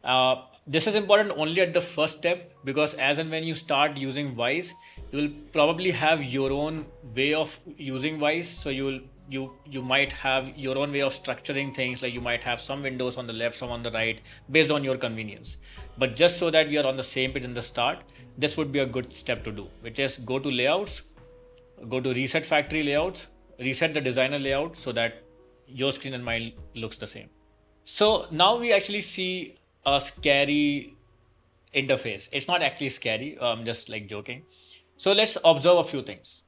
[SPEAKER 2] Uh, this is important only at the first step because as and when you start using Wwise you will probably have your own way of using Wwise. So you will you you might have your own way of structuring things like you might have some windows on the left some on the right based on your convenience. But just so that we are on the same page in the start this would be a good step to do which is go to layouts go to reset factory layouts reset the designer layout so that your screen and mine looks the same. So now we actually see a scary interface. It's not actually scary i'm just like joking. So let's observe a few things.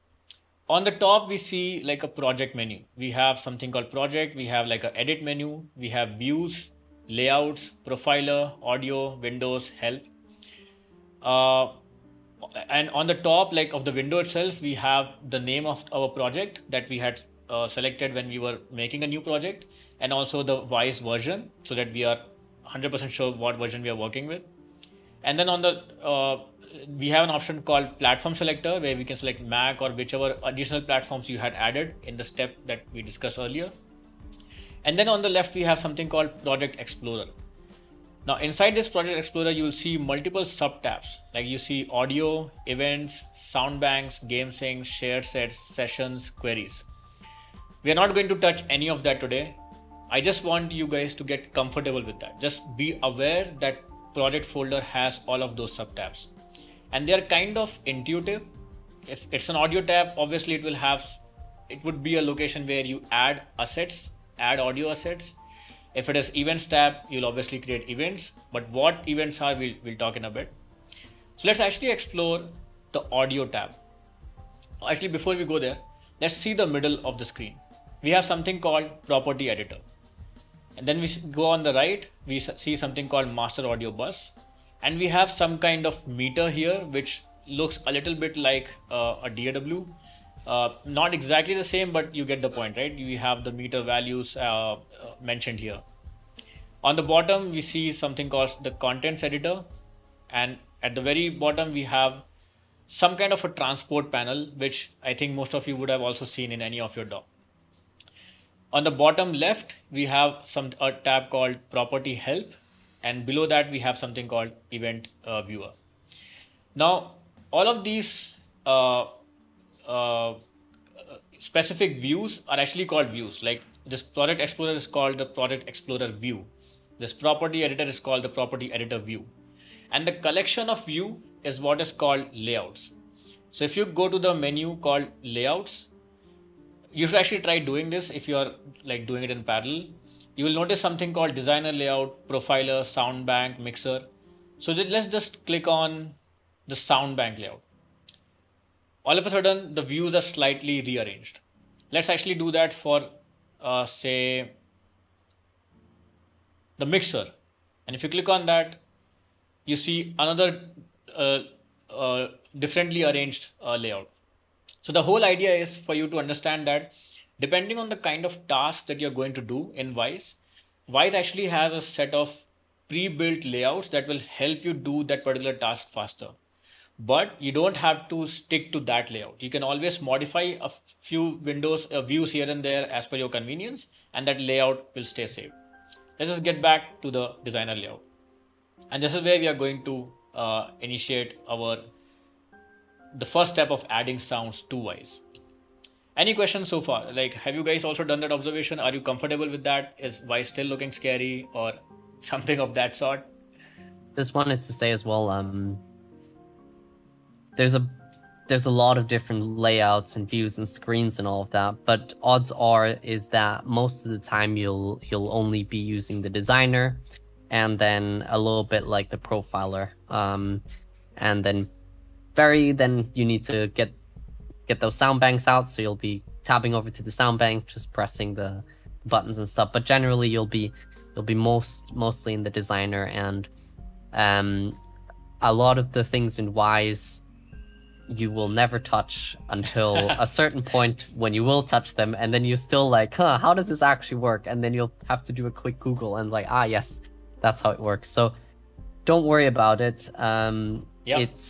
[SPEAKER 2] On the top we see like a project menu. We have something called project. We have like a edit menu. We have views layouts profiler audio windows help. Uh, and on the top like of the window itself we have the name of our project that we had uh, selected when we were making a new project and also the Wwise version so that we are 100% sure what version we are working with and then on the uh, we have an option called platform selector where we can select Mac or whichever additional platforms you had added in the step that we discussed earlier. And then on the left, we have something called Project Explorer. Now, inside this Project Explorer, you will see multiple sub tabs like you see audio, events, sound banks, game syncs, shared sets, sessions, queries. We are not going to touch any of that today. I just want you guys to get comfortable with that. Just be aware that project folder has all of those sub tabs and they're kind of intuitive if it's an audio tab obviously it will have it would be a location where you add assets add audio assets if it is events tab you'll obviously create events but what events are we'll, we'll talk in a bit so let's actually explore the audio tab. Actually, before we go there, let's see the middle of the screen. We have something called property editor. And then we go on the right, we see something called master audio bus. And we have some kind of meter here, which looks a little bit like uh, a DAW. Uh, not exactly the same, but you get the point, right? We have the meter values uh, uh mentioned here. On the bottom, we see something called the contents editor. And at the very bottom, we have some kind of a transport panel, which I think most of you would have also seen in any of your DAW. On the bottom left, we have some a tab called property help. And below that, we have something called event uh, viewer. Now, all of these uh, uh, specific views are actually called views. Like this project explorer is called the project explorer view. This property editor is called the property editor view. And the collection of view is what is called layouts. So if you go to the menu called layouts, you should actually try doing this if you are like doing it in parallel. You will notice something called designer layout, profiler, sound bank, mixer. So let's just click on the sound bank layout. All of a sudden, the views are slightly rearranged. Let's actually do that for, uh, say, the mixer. And if you click on that, you see another uh, uh, differently arranged uh, layout. So the whole idea is for you to understand that depending on the kind of task that you're going to do in Wwise, Wwise actually has a set of pre-built layouts that will help you do that particular task faster. But you don't have to stick to that layout. You can always modify a few windows, uh, views here and there as per your convenience, and that layout will stay saved. Let's just get back to the designer layout. And this is where we are going to uh, initiate our the first step of adding sounds to Wwise. Any questions so far? Like, have you guys also done that observation? Are you comfortable with that? Is Wwise still looking scary or (laughs) something of that sort?
[SPEAKER 1] Just wanted to say as well, um, there's a there's a lot of different layouts and views and screens and all of that but odds are is that most of the time you'll you'll only be using the designer and then a little bit like the profiler um, and then very then you need to get get those sound banks out. So you'll be tabbing over to the sound bank just pressing the buttons and stuff. But generally you'll be you'll be most mostly in the designer. And um a lot of the things in wwise you will never touch until (laughs) a certain point when you will touch them. And then you're still like huh how does this actually work? And then you'll have to do a quick google and like ah yes that's how it works. So don't worry about it. Um yep. it's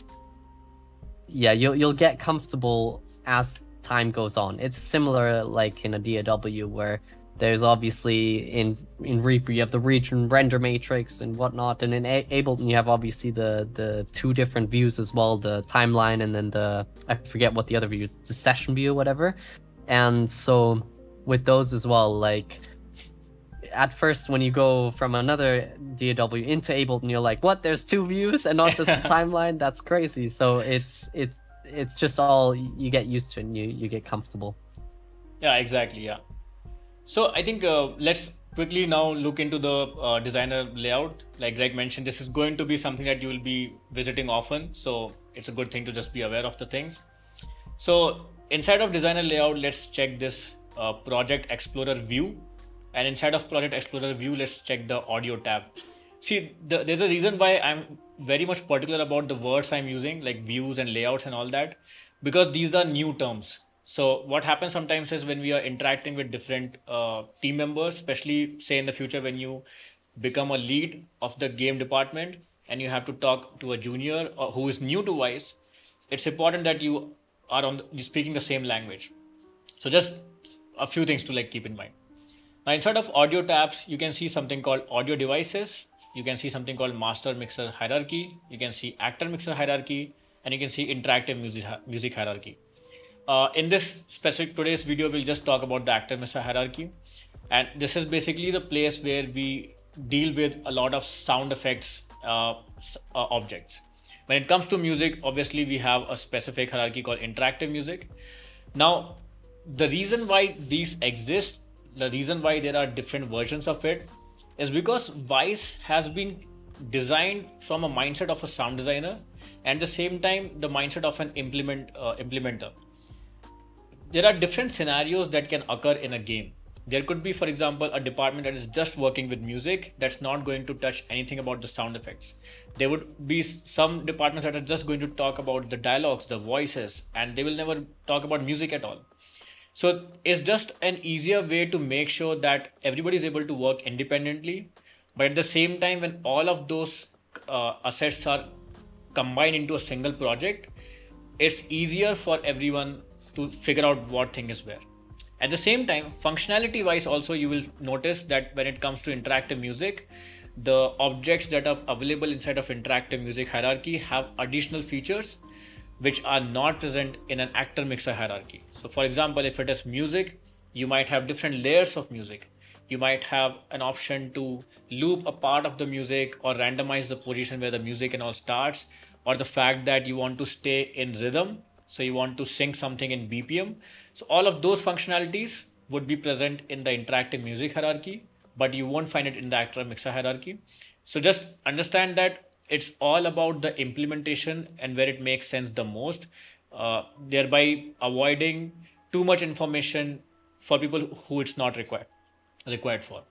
[SPEAKER 1] yeah you'll, you'll get comfortable as time goes on it's similar like in a daw where there's obviously in in Reaper you have the region render matrix and whatnot, and in a- Ableton you have obviously the the two different views as well, the timeline and then the I forget what the other view is, the session view whatever. And so with those as well, like at first when you go from another DAW into Ableton, you're like, what? There's two views and not just the (laughs) timeline. That's crazy. So it's it's it's just all you get used to and you you get comfortable.
[SPEAKER 2] Yeah, exactly. Yeah. So I think uh, let's quickly now look into the uh, designer layout. Like Greg mentioned, this is going to be something that you will be visiting often. So it's a good thing to just be aware of the things. So inside of designer layout, let's check this uh, project explorer view. And inside of project explorer view, let's check the audio tab. See, the, there's a reason why I'm very much particular about the words I'm using, like views and layouts and all that, because these are new terms. So what happens sometimes is when we are interacting with different uh, team members, especially say in the future when you become a lead of the game department and you have to talk to a junior or who is new to Wwise, it's important that you are on the, speaking the same language. So just a few things to like keep in mind. Now inside of audio tabs, you can see something called audio devices. You can see something called master mixer hierarchy. You can see actor mixer hierarchy, and you can see interactive music music hierarchy. Uh, in this specific today's video, we'll just talk about the actor mixer hierarchy. And this is basically the place where we deal with a lot of sound effects uh, uh, objects. When it comes to music, obviously we have a specific hierarchy called interactive music. Now, the reason why these exist, the reason why there are different versions of it is because Wwise has been designed from a mindset of a sound designer and the same time the mindset of an implement uh, implementer. There are different scenarios that can occur in a game. There could be for example a department that is just working with music that's not going to touch anything about the sound effects. There would be some departments that are just going to talk about the dialogues the voices and they will never talk about music at all so it's just an easier way to make sure that everybody is able to work independently. But at the same time when all of those uh, assets are combined into a single project it's easier for everyone to figure out what thing is where. At the same time functionality wise also you will notice that when it comes to interactive music the objects that are available inside of interactive music hierarchy have additional features which are not present in an actor mixer hierarchy. So for example if it is music you might have different layers of music. You might have an option to loop a part of the music or randomize the position where the music and all starts or the fact that you want to stay in rhythm so you want to sync something in bpm so all of those functionalities would be present in the interactive music hierarchy but you won't find it in the actor mixer hierarchy. So just understand that it's all about the implementation and where it makes sense the most uh, thereby avoiding too much information for people who it's not required required for.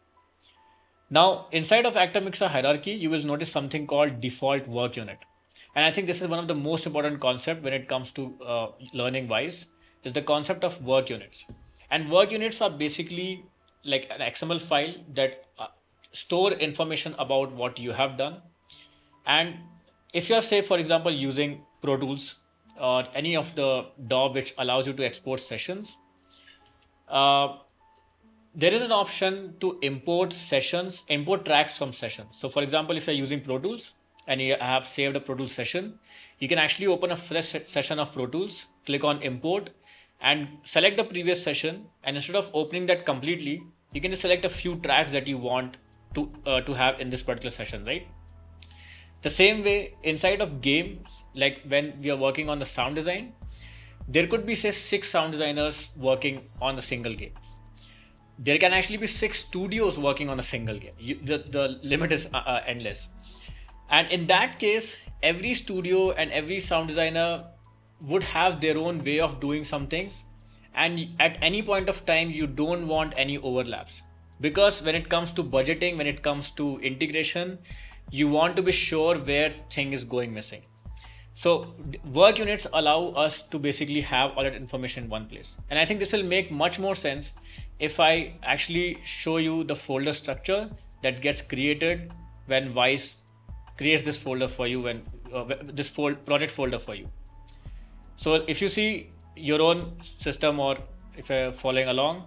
[SPEAKER 2] Now, inside of actor mixer hierarchy, you will notice something called default work unit. And I think this is one of the most important concept when it comes to uh, learning Wwise is the concept of work units. And work units are basically like an XML file that uh, store information about what you have done. And if you're say, for example, using Pro Tools or any of the DAW which allows you to export sessions, uh, there is an option to import sessions, import tracks from sessions. So for example, if you're using Pro Tools and you have saved a Pro Tools session, you can actually open a fresh session of Pro Tools, click on import and select the previous session. And instead of opening that completely, you can just select a few tracks that you want to, uh, to have in this particular session, right? The same way inside of games, like when we are working on the sound design, there could be say six sound designers working on the single game there can actually be six studios working on a single game. You, the, the limit is uh, uh, endless. And in that case, every studio and every sound designer would have their own way of doing some things. And at any point of time, you don't want any overlaps. Because when it comes to budgeting, when it comes to integration, you want to be sure where thing is going missing. So work units allow us to basically have all that information in one place. And I think this will make much more sense if I actually show you the folder structure that gets created when Wwise creates this folder for you when uh, this fold, project folder for you. So if you see your own system or if you're following along,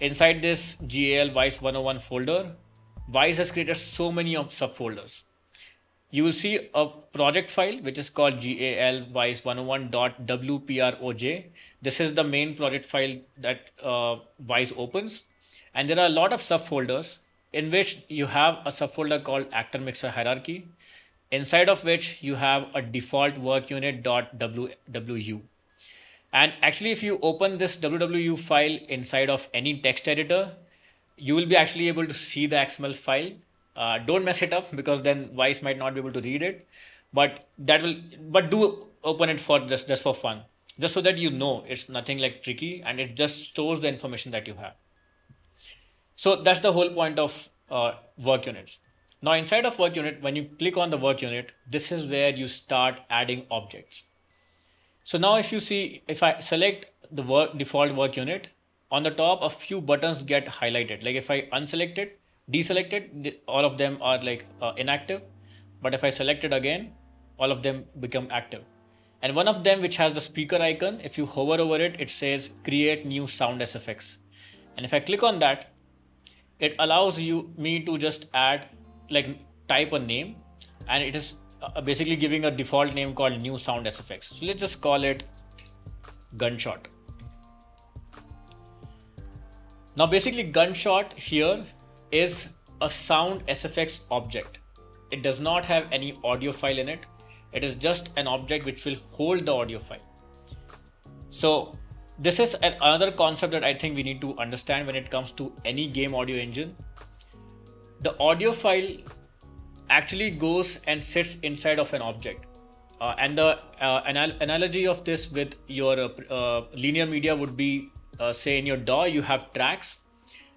[SPEAKER 2] inside this GAL Wwise 101 folder, Wwise has created so many of subfolders you will see a project file which is called galwise101.wproj. This is the main project file that uh, Wwise opens. And there are a lot of subfolders in which you have a subfolder called actor mixer hierarchy, inside of which you have a default work unit.wwu. And actually, if you open this WWU file inside of any text editor, you will be actually able to see the XML file uh, don't mess it up because then Wwise might not be able to read it. But that will, but do open it for just just for fun, just so that you know it's nothing like tricky and it just stores the information that you have. So that's the whole point of uh, work units. Now inside of work unit, when you click on the work unit, this is where you start adding objects. So now if you see, if I select the work default work unit, on the top, a few buttons get highlighted. Like if I unselect it, deselected all of them are like uh, inactive. But if I select it again all of them become active. And one of them which has the speaker icon if you hover over it it says create new sound SFX and if I click on that it allows you me to just add like type a name. And it is uh, basically giving a default name called new sound SFX so let's just call it gunshot now basically gunshot here is a sound SFX object. It does not have any audio file in it. It is just an object which will hold the audio file. So this is another concept that I think we need to understand when it comes to any game audio engine. The audio file actually goes and sits inside of an object. Uh, and the uh, anal- analogy of this with your uh, uh linear media would be uh, say in your DAW, you have tracks,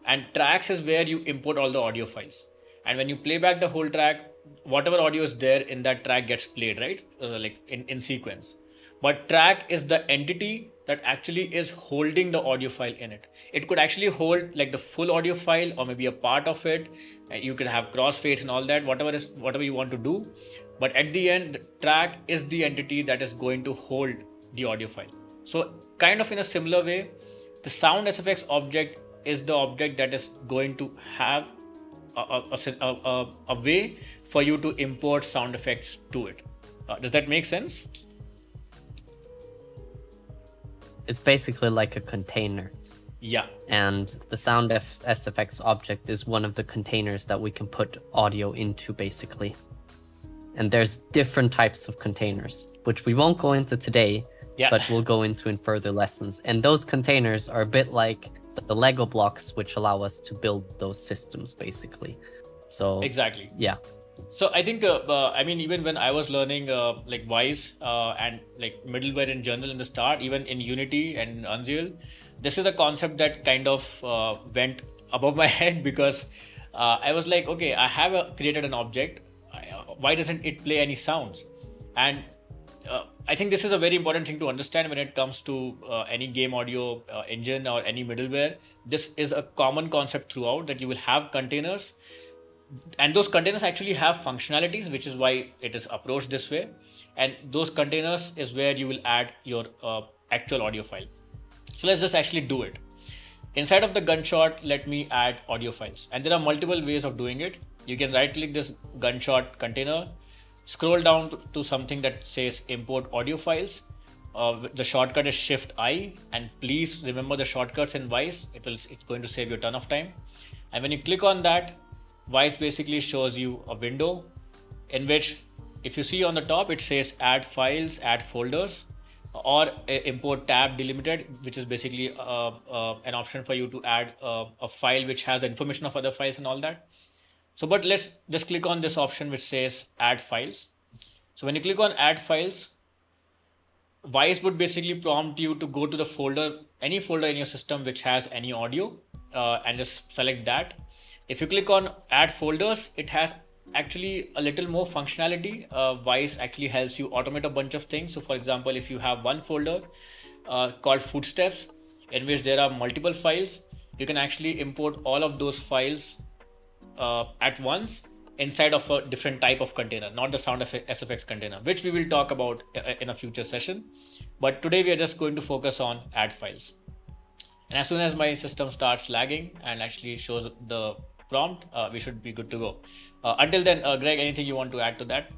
[SPEAKER 2] and tracks is where you import all the audio files. And when you play back the whole track, whatever audio is there in that track gets played, right? Uh, like in, in sequence. But track is the entity that actually is holding the audio file in it. It could actually hold like the full audio file or maybe a part of it. You can have crossfades and all that, whatever is whatever you want to do. But at the end, the track is the entity that is going to hold the audio file. So kind of in a similar way, the sound SFX object is the object that is going to have a, a, a, a way for you to import sound effects to it. Uh, does that make sense?
[SPEAKER 1] It's basically like a container.
[SPEAKER 2] Yeah.
[SPEAKER 1] And the sound F- SFX object is one of the containers that we can put audio into, basically. And there's different types of containers, which we won't go into today, yeah. but we'll go into in further lessons. And those containers are a bit like the Lego blocks, which allow us to build those systems, basically. So
[SPEAKER 2] exactly,
[SPEAKER 1] yeah.
[SPEAKER 2] So I think, uh, uh, I mean, even when I was learning uh, like Wwise uh, and like middleware in general in the start, even in Unity and Unreal, this is a concept that kind of uh, went above my (laughs) head because uh, I was like, okay, I have a, created an object. Why doesn't it play any sounds? And uh, I think this is a very important thing to understand when it comes to uh, any game audio uh, engine or any middleware. This is a common concept throughout that you will have containers, and those containers actually have functionalities, which is why it is approached this way. And those containers is where you will add your uh, actual audio file. So let's just actually do it. Inside of the gunshot, let me add audio files, and there are multiple ways of doing it. You can right click this gunshot container Scroll down to, something that says import audio files. Uh, the shortcut is Shift I, and please remember the shortcuts in Wwise. It will it's going to save you a ton of time. And when you click on that, Wwise basically shows you a window in which, if you see on the top, it says Add Files, Add Folders, or Import Tab Delimited, which is basically uh, uh, an option for you to add uh, a file which has the information of other files and all that. So, but let's just click on this option which says add files. So when you click on add files, Wwise would basically prompt you to go to the folder, any folder in your system which has any audio uh, and just select that. If you click on add folders, it has actually a little more functionality. Uh, Wwise actually helps you automate a bunch of things. So for example, if you have one folder uh, called footsteps in which there are multiple files, you can actually import all of those files uh, at once inside of a different type of container, not the sound SFX container, which we will talk about uh, in a future session. But today we are just going to focus on add files. And as soon as my system starts lagging and actually shows the prompt, uh, we should be good to go. Uh, until then, uh, Greg, anything you want to add to that?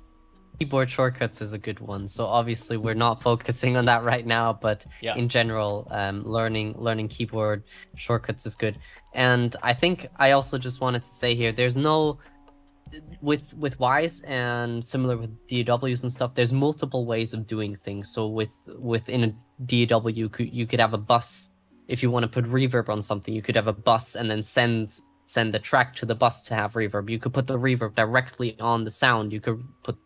[SPEAKER 1] Keyboard shortcuts is a good one so obviously we're not (laughs) focusing on that right now but yeah. in general um, learning learning keyboard shortcuts is good and i think i also just wanted to say here there's no with with Wwise and similar with DAWs and stuff, there's multiple ways of doing things. So with within a DAW, you could you could have a bus if you want to put reverb on something. You could have a bus and then send send the track to the bus to have reverb. You could put the reverb directly on the sound. You could put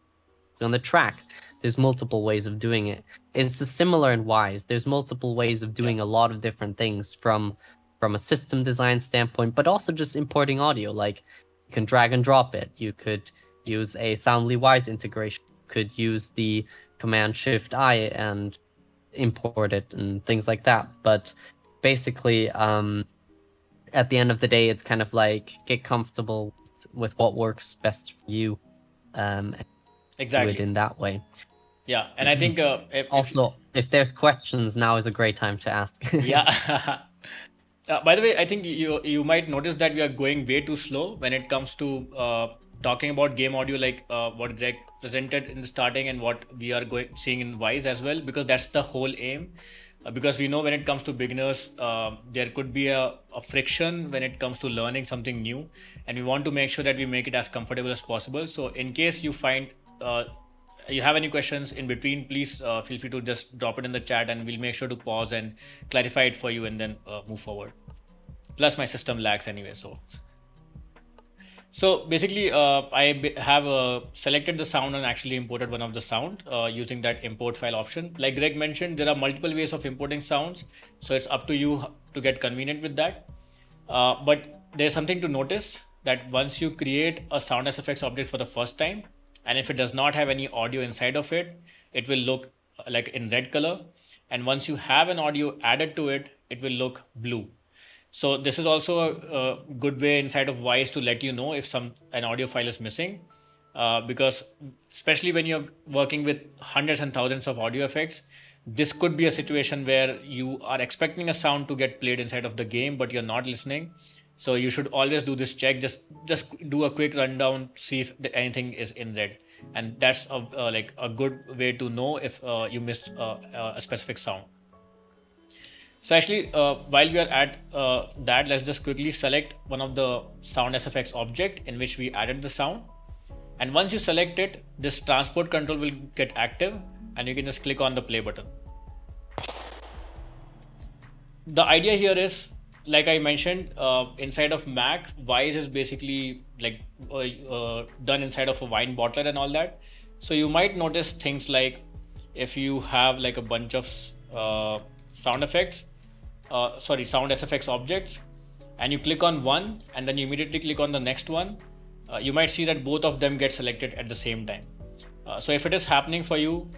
[SPEAKER 1] on the track. There's multiple ways of doing it. It's similar in Wwise. There's multiple ways of doing a lot of different things from from a system design standpoint, but also just importing audio. Like you can drag and drop it. You could use a Soundly Wwise integration. You could use the Command Shift I and import it and things like that. But basically, um, at the end of the day, it's kind of like get comfortable with, with what works best for you. Um,
[SPEAKER 2] exactly
[SPEAKER 1] do it in that way.
[SPEAKER 2] Yeah, and I think uh,
[SPEAKER 1] if, also if, if there's questions, now is a great time to ask. (laughs)
[SPEAKER 2] yeah. (laughs) Uh, by the way, I think you you might notice that we are going way too slow when it comes to uh, talking about game audio, like uh, what Greg presented in the starting and what we are going seeing in Wwise as well, because that's the whole aim. Uh, because we know when it comes to beginners, uh, there could be a, a, friction when it comes to learning something new, and we want to make sure that we make it as comfortable as possible. So, in case you find uh, you have any questions in between, please uh, feel free to just drop it in the chat and we'll make sure to pause and clarify it for you and then uh, move forward. Plus, my system lags anyway, so. So basically, uh, I have uh, selected the sound and actually imported one of the sound uh, using that import file option. Like Greg mentioned, there are multiple ways of importing sounds, so it's up to you to get convenient with that. Uh, but there's something to notice that once you create a sound SFX object for the first time, and if it does not have any audio inside of it, it will look uh, like in red color. And once you have an audio added to it, it will look blue. So this is also a, a, good way inside of Wwise to let you know if some an audio file is missing, uh, because especially when you're working with hundreds and thousands of audio effects, this could be a situation where you are expecting a sound to get played inside of the game, but you're not listening. So you should always do this check. Just just do a quick rundown, see if anything is in red, and that's a, uh, like a good way to know if uh, you missed uh, uh, a specific sound. So actually, uh, while we are at uh, that, let's just quickly select one of the sound SFX object in which we added the sound. And once you select it, this transport control will get active and you can just click on the play button. The idea here is, like I mentioned, uh, inside of Mac, Wwise is basically like uh, uh, done inside of a wine bottler and all that. So you might notice things like if you have like a bunch of uh, sound effects, uh, sorry, sound SFX objects, and you click on one and then you immediately click on the next one, uh, you might see that both of them get selected at the same time. So if it is happening for you,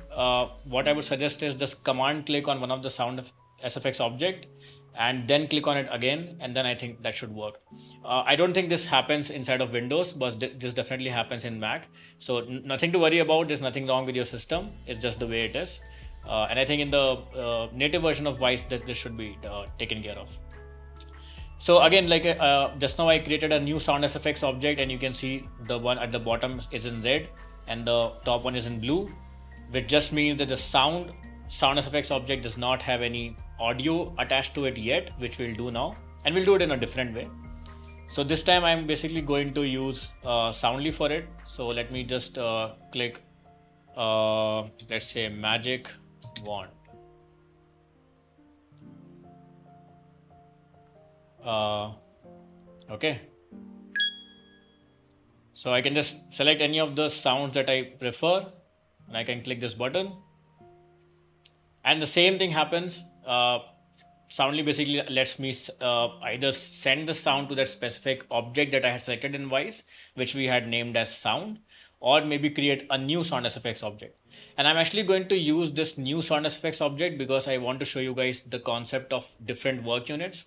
[SPEAKER 2] what I would suggest is just command click on one of the sound SFX object and then click on it again and then I think that should work. Uh, I don't think this happens inside of Windows, but this definitely happens in Mac. So nothing to worry about. There's nothing wrong with your system. It's just the way it is. Uh, and I think in the uh, native version of Wwise, this, this should be uh, taken care of. So again, like uh, just now I created a new sound SFX object and you can see the one at the bottom is in red and the top one is in blue, which just means that the sound sound SFX object does not have any audio attached to it yet, which we'll do now. And we'll do it in a different way. So this time I'm basically going to use uh, Soundly for it. So let me just uh, click, let's say magic wand. Uh, okay. So I can just select any of the sounds that I prefer and I can click this button. And the same thing happens. Uh, Soundly basically lets me uh, either send the sound to that specific object that I had selected in Wwise, which we had named as sound, or maybe create a new sound SFX object. And I'm actually going to use this new sound SFX object because I want to show you guys the concept of different work units.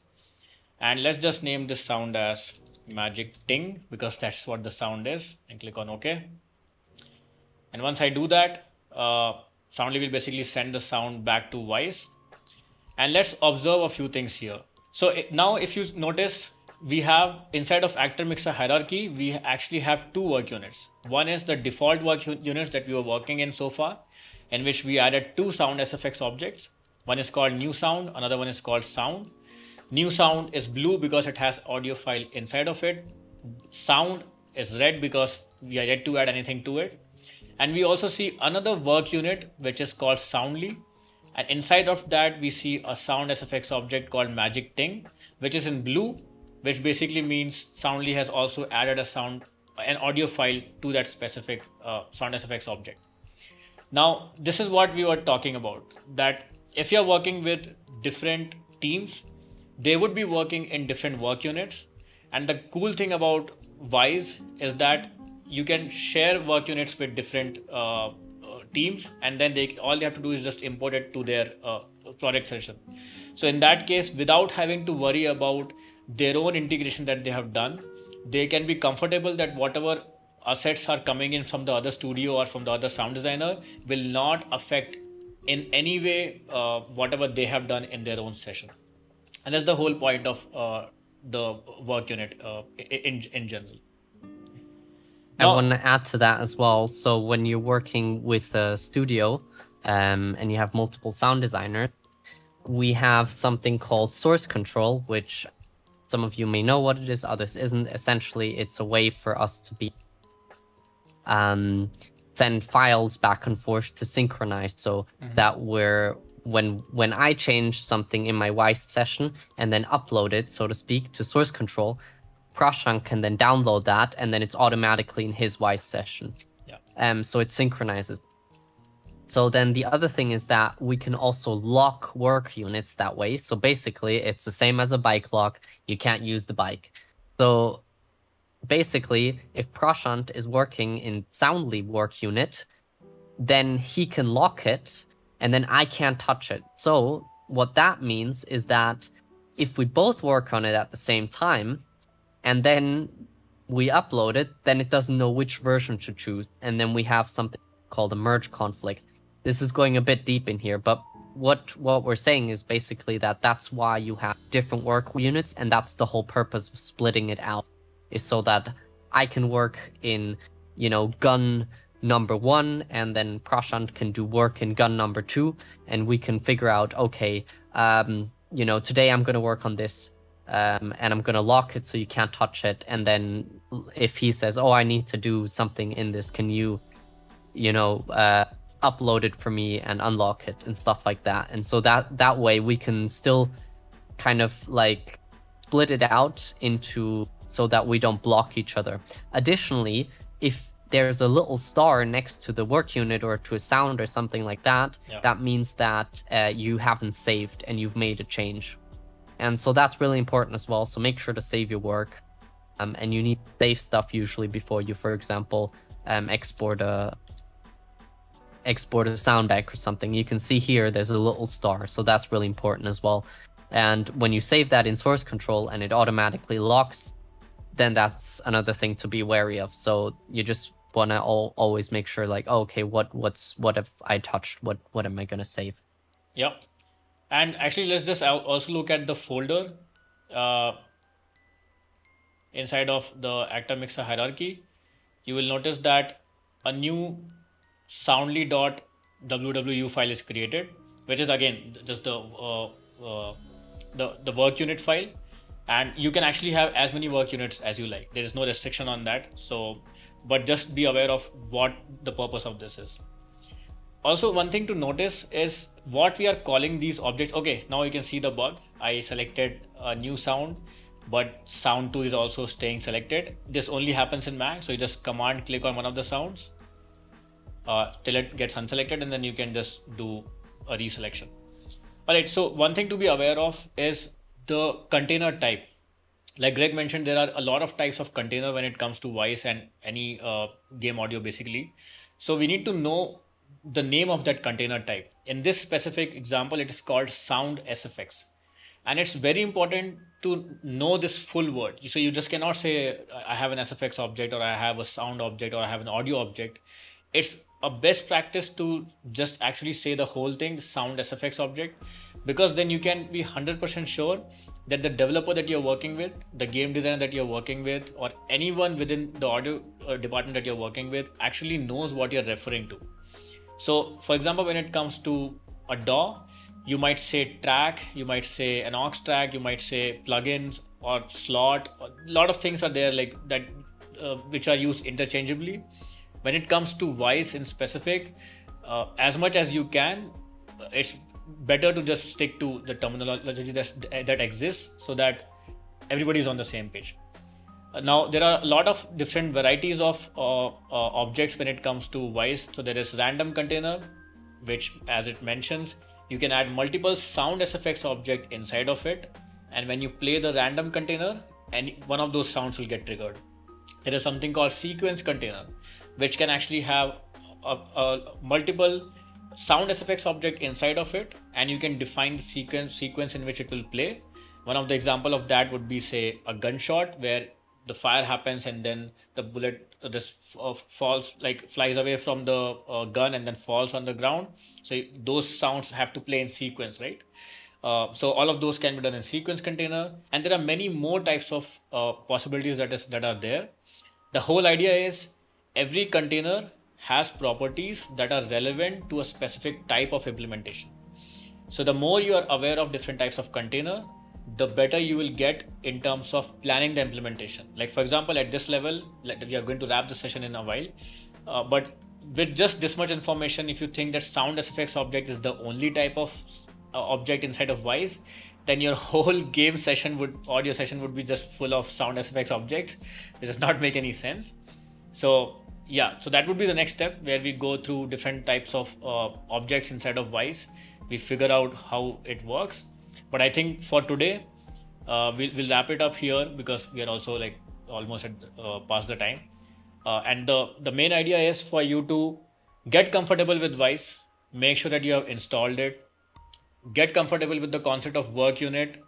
[SPEAKER 2] And let's just name this sound as magic ting because that's what the sound is and click on OK. And once I do that, uh, Soundly will basically send the sound back to Wwise. And let's observe a few things here. So now if you notice, we have inside of actor mixer hierarchy, we actually have two work units. One is the default work units that we were working in so far, in which we added two sound SFX objects. One is called new sound, another one is called sound. New sound is blue because it has audio file inside of it. Sound is red because we are yet to add anything to it. And we also see another work unit which is called Soundly. And inside of that, we see a sound SFX object called Magic Ting, which is in blue which basically means Soundly has also added a sound, an audio file to that specific uh, sound SFX object. Now, this is what we were talking about, that if you're working with different teams, they would be working in different work units. And the cool thing about Wwise is that you can share work units with different uh, teams, and then they all they have to do is just import it to their uh, project session. So in that case, without having to worry about their own integration that they have done, they can be comfortable that whatever assets are coming in from the other studio or from the other sound designer will not affect in any way uh, whatever they have done in their own session. And that's the whole point of uh, the work unit uh, in, in general.
[SPEAKER 1] Now, I want to add to that as well. So when you're working with a studio um, and you have multiple sound designers, we have something called source control, which some of you may know what it is, others isn't. Essentially, it's a way for us to be um, send files back and forth to synchronize, so mm-hmm. that we're when when I change something in my Wwise session and then upload it, so to speak, to source control, Prashant can then download that, and then it's automatically in his Wwise session.
[SPEAKER 2] Yeah.
[SPEAKER 1] Um, so it synchronizes. So then the other thing is that we can also lock work units that way. So basically, it's the same as a bike lock. You can't use the bike. So basically, if Prashant is working in Soundly work unit, then he can lock it and then I can't touch it. So what that means is that if we both work on it at the same time and then we upload it, then it doesn't know which version to choose. And then we have something called a merge conflict. This is going a bit deep in here, but what what we're saying is basically that that's why you have different work units and that's the whole purpose of splitting it out is so that I can work in, you know, gun number one, and then Prashant can do work in gun number two, and we can figure out, okay, um, you know, today I'm going to work on this, um, and I'm going to lock it so you can't touch it. And then if he says, oh, I need to do something in this, can you, you know, uh, upload it for me and unlock it and stuff like that. And so that that way we can still kind of like split it out into so that we don't block each other. Additionally, if there's a little star next to the work unit or to a sound or something like that,
[SPEAKER 2] Yeah.
[SPEAKER 1] that means that uh, you haven't saved and you've made a change. And so that's really important as well. So make sure to save your work. Um, and you need to save stuff usually before you, for example, um, export a export a sound bank or something. You can see here there's a little star, so that's really important as well. And when you save that in source control and it automatically locks, then that's another thing to be wary of. So you just want to always make sure, like, oh, okay, what what's what have I touched? What what am I gonna save?
[SPEAKER 2] Yep. And actually, let's just also look at the folder uh, inside of the actor mixer hierarchy. You will notice that a new soundly.wwu file is created, which is again just the uh, uh, the the work unit file, and you can actually have as many work units as you like. There is no restriction on that. So, but just be aware of what the purpose of this is also one thing to notice is what we are calling these objects. Okay now you can see the bug. I selected a new sound but sound 2 is also staying selected. This only happens in mac so you just command click on one of the sounds uh, till it gets unselected and then you can just do a reselection. All right so one thing to be aware of is the container type. Like greg mentioned there are a lot of types of container when it comes to voice and any uh, game audio basically. So we need to know the name of that container type. In this specific example, it is called sound SFX. And it's very important to know this full word. So you just cannot say, I have an SFX object, or I have a sound object, or I have an audio object. It's a best practice to just actually say the whole thing, sound SFX object, because then you can be 100% sure that the developer that you're working with, the game designer that you're working with, or anyone within the audio uh, department that you're working with actually knows what you're referring to. So, for example, when it comes to a DAW, you might say track, you might say an aux track, you might say plugins or slot. A lot of things are there like that, uh, which are used interchangeably. When it comes to Wwise in specific, uh, as much as you can, it's better to just stick to the terminology that that exists so that everybody is on the same page. Uh, now there are a lot of different varieties of uh, uh, objects when it comes to Wwise. So there is random container, which as it mentions, you can add multiple sound SFX object inside of it. And when you play the random container, any one of those sounds will get triggered. There is something called sequence container, which can actually have a, a multiple sound SFX object inside of it, and you can define the sequence sequence in which it will play. One of the example of that would be say a gunshot where the fire happens and then the bullet just uh, falls like flies away from the uh, gun and then falls on the ground. So those sounds have to play in sequence right? Uh, so all of those can be done in sequence container. And there are many more types of uh, possibilities that is that are there. The whole idea is every container has properties that are relevant to a specific type of implementation. So the more you are aware of different types of container the better you will get in terms of planning the implementation. Like for example, at this level, like we are going to wrap the session in a while, uh, but with just this much information, if you think that sound SFX object is the only type of uh, object inside of Wwise, then your (laughs) whole game session would audio session would be just full of sound effects objects which does not make any sense so yeah so that would be the next step where we go through different types of uh, objects inside of Wwise. we figure out how it works but i think for today uh, we'll, we'll wrap it up here because we are also like almost at uh, past the time. Uh, and the the main idea is for you to get comfortable with Wwise make sure that you have installed it. Get comfortable with the concept of work unit.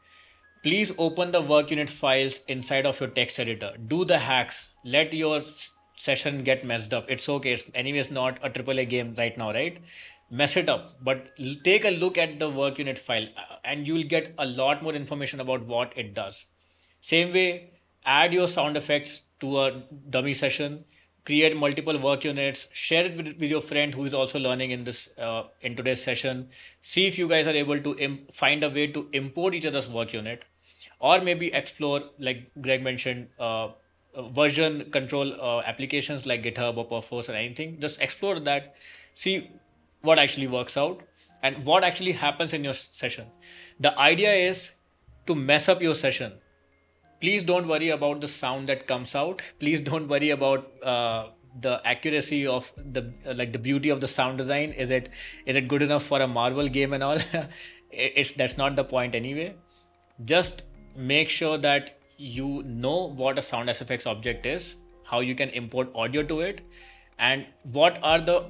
[SPEAKER 2] Please open the work unit files inside of your text editor. Do the hacks. Let your session get messed up. It's okay. It's anyways not a aaa game right now right? Mess it up. But take a look at the work unit file and you'll get a lot more information about what it does. Same way add your sound effects to a dummy session create multiple work units share it with, with your friend who is also learning in this uh, in today's session. See if you guys are able to Im- find a way to import each other's work unit or maybe explore like greg mentioned uh, uh version control uh, applications like github or perforce or anything. Just explore that. See what actually works out and what actually happens in your session? The idea is to mess up your session. Please don't worry about the sound that comes out. Please don't worry about uh, the accuracy of the like the beauty of the sound design. Is it is it good enough for a marvel game and all? (laughs) It's that's not the point anyway. Just make sure that you know what a sound sfx object is how you can import audio to it and what are the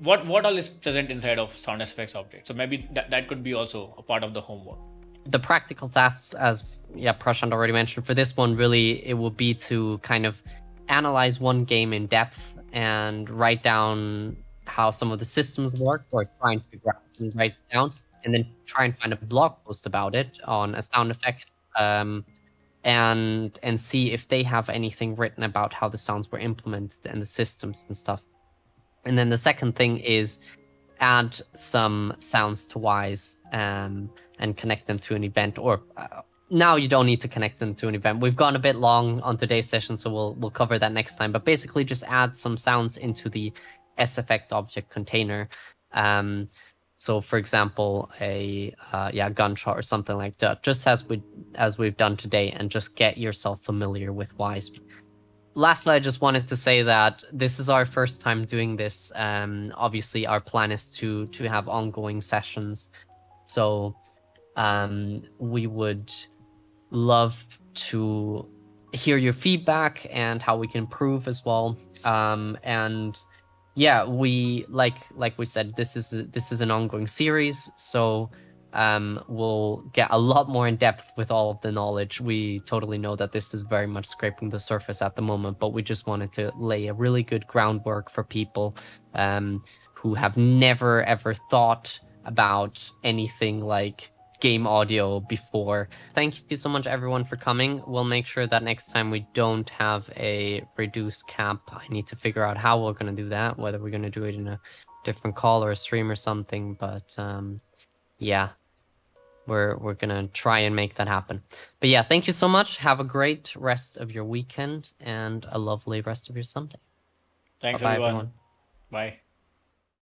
[SPEAKER 2] what what all is present inside of sound effects object so maybe that, that could be also a part of the homework
[SPEAKER 1] the practical tasks, as yeah, Prashant already mentioned, for this one really it will be to kind of analyze one game in depth and write down how some of the systems work, or try and figure out and write it down, and then try and find a blog post about it on a sound effect, um, and and see if they have anything written about how the sounds were implemented and the systems and stuff. And then the second thing is add some sounds to Wwise um, and connect them to an event or uh, now you don't need to connect them to an event. We've gone a bit long on today's session, so we'll we'll cover that next time. But basically, just add some sounds into the SFX object container. Um, so, for example, a uh, yeah gunshot or something like that, just as we as we've done today, and just get yourself familiar with Wwise lastly, I just wanted to say that this is our first time doing this. Um, obviously, our plan is to to have ongoing sessions, so um, we would love to hear your feedback and how we can improve as well. Um, and yeah, we like like we said, this is this is an ongoing series, so um, we'll get a lot more in depth with all of the knowledge. We totally know that this is very much scraping the surface at the moment, but we just wanted to lay a really good groundwork for people um, who have never ever thought about anything like game audio before. Thank you so much, everyone, for coming. We'll make sure that next time we don't have a reduced cap. I need to figure out how we're going to do that, whether we're going to do it in a different call or a stream or something. But um, yeah, we're we're gonna try and make that happen. But yeah, thank you so much. Have a great rest of your weekend and a lovely rest of your Sunday.
[SPEAKER 2] Thanks, Bye-bye, everyone. everyone. Bye.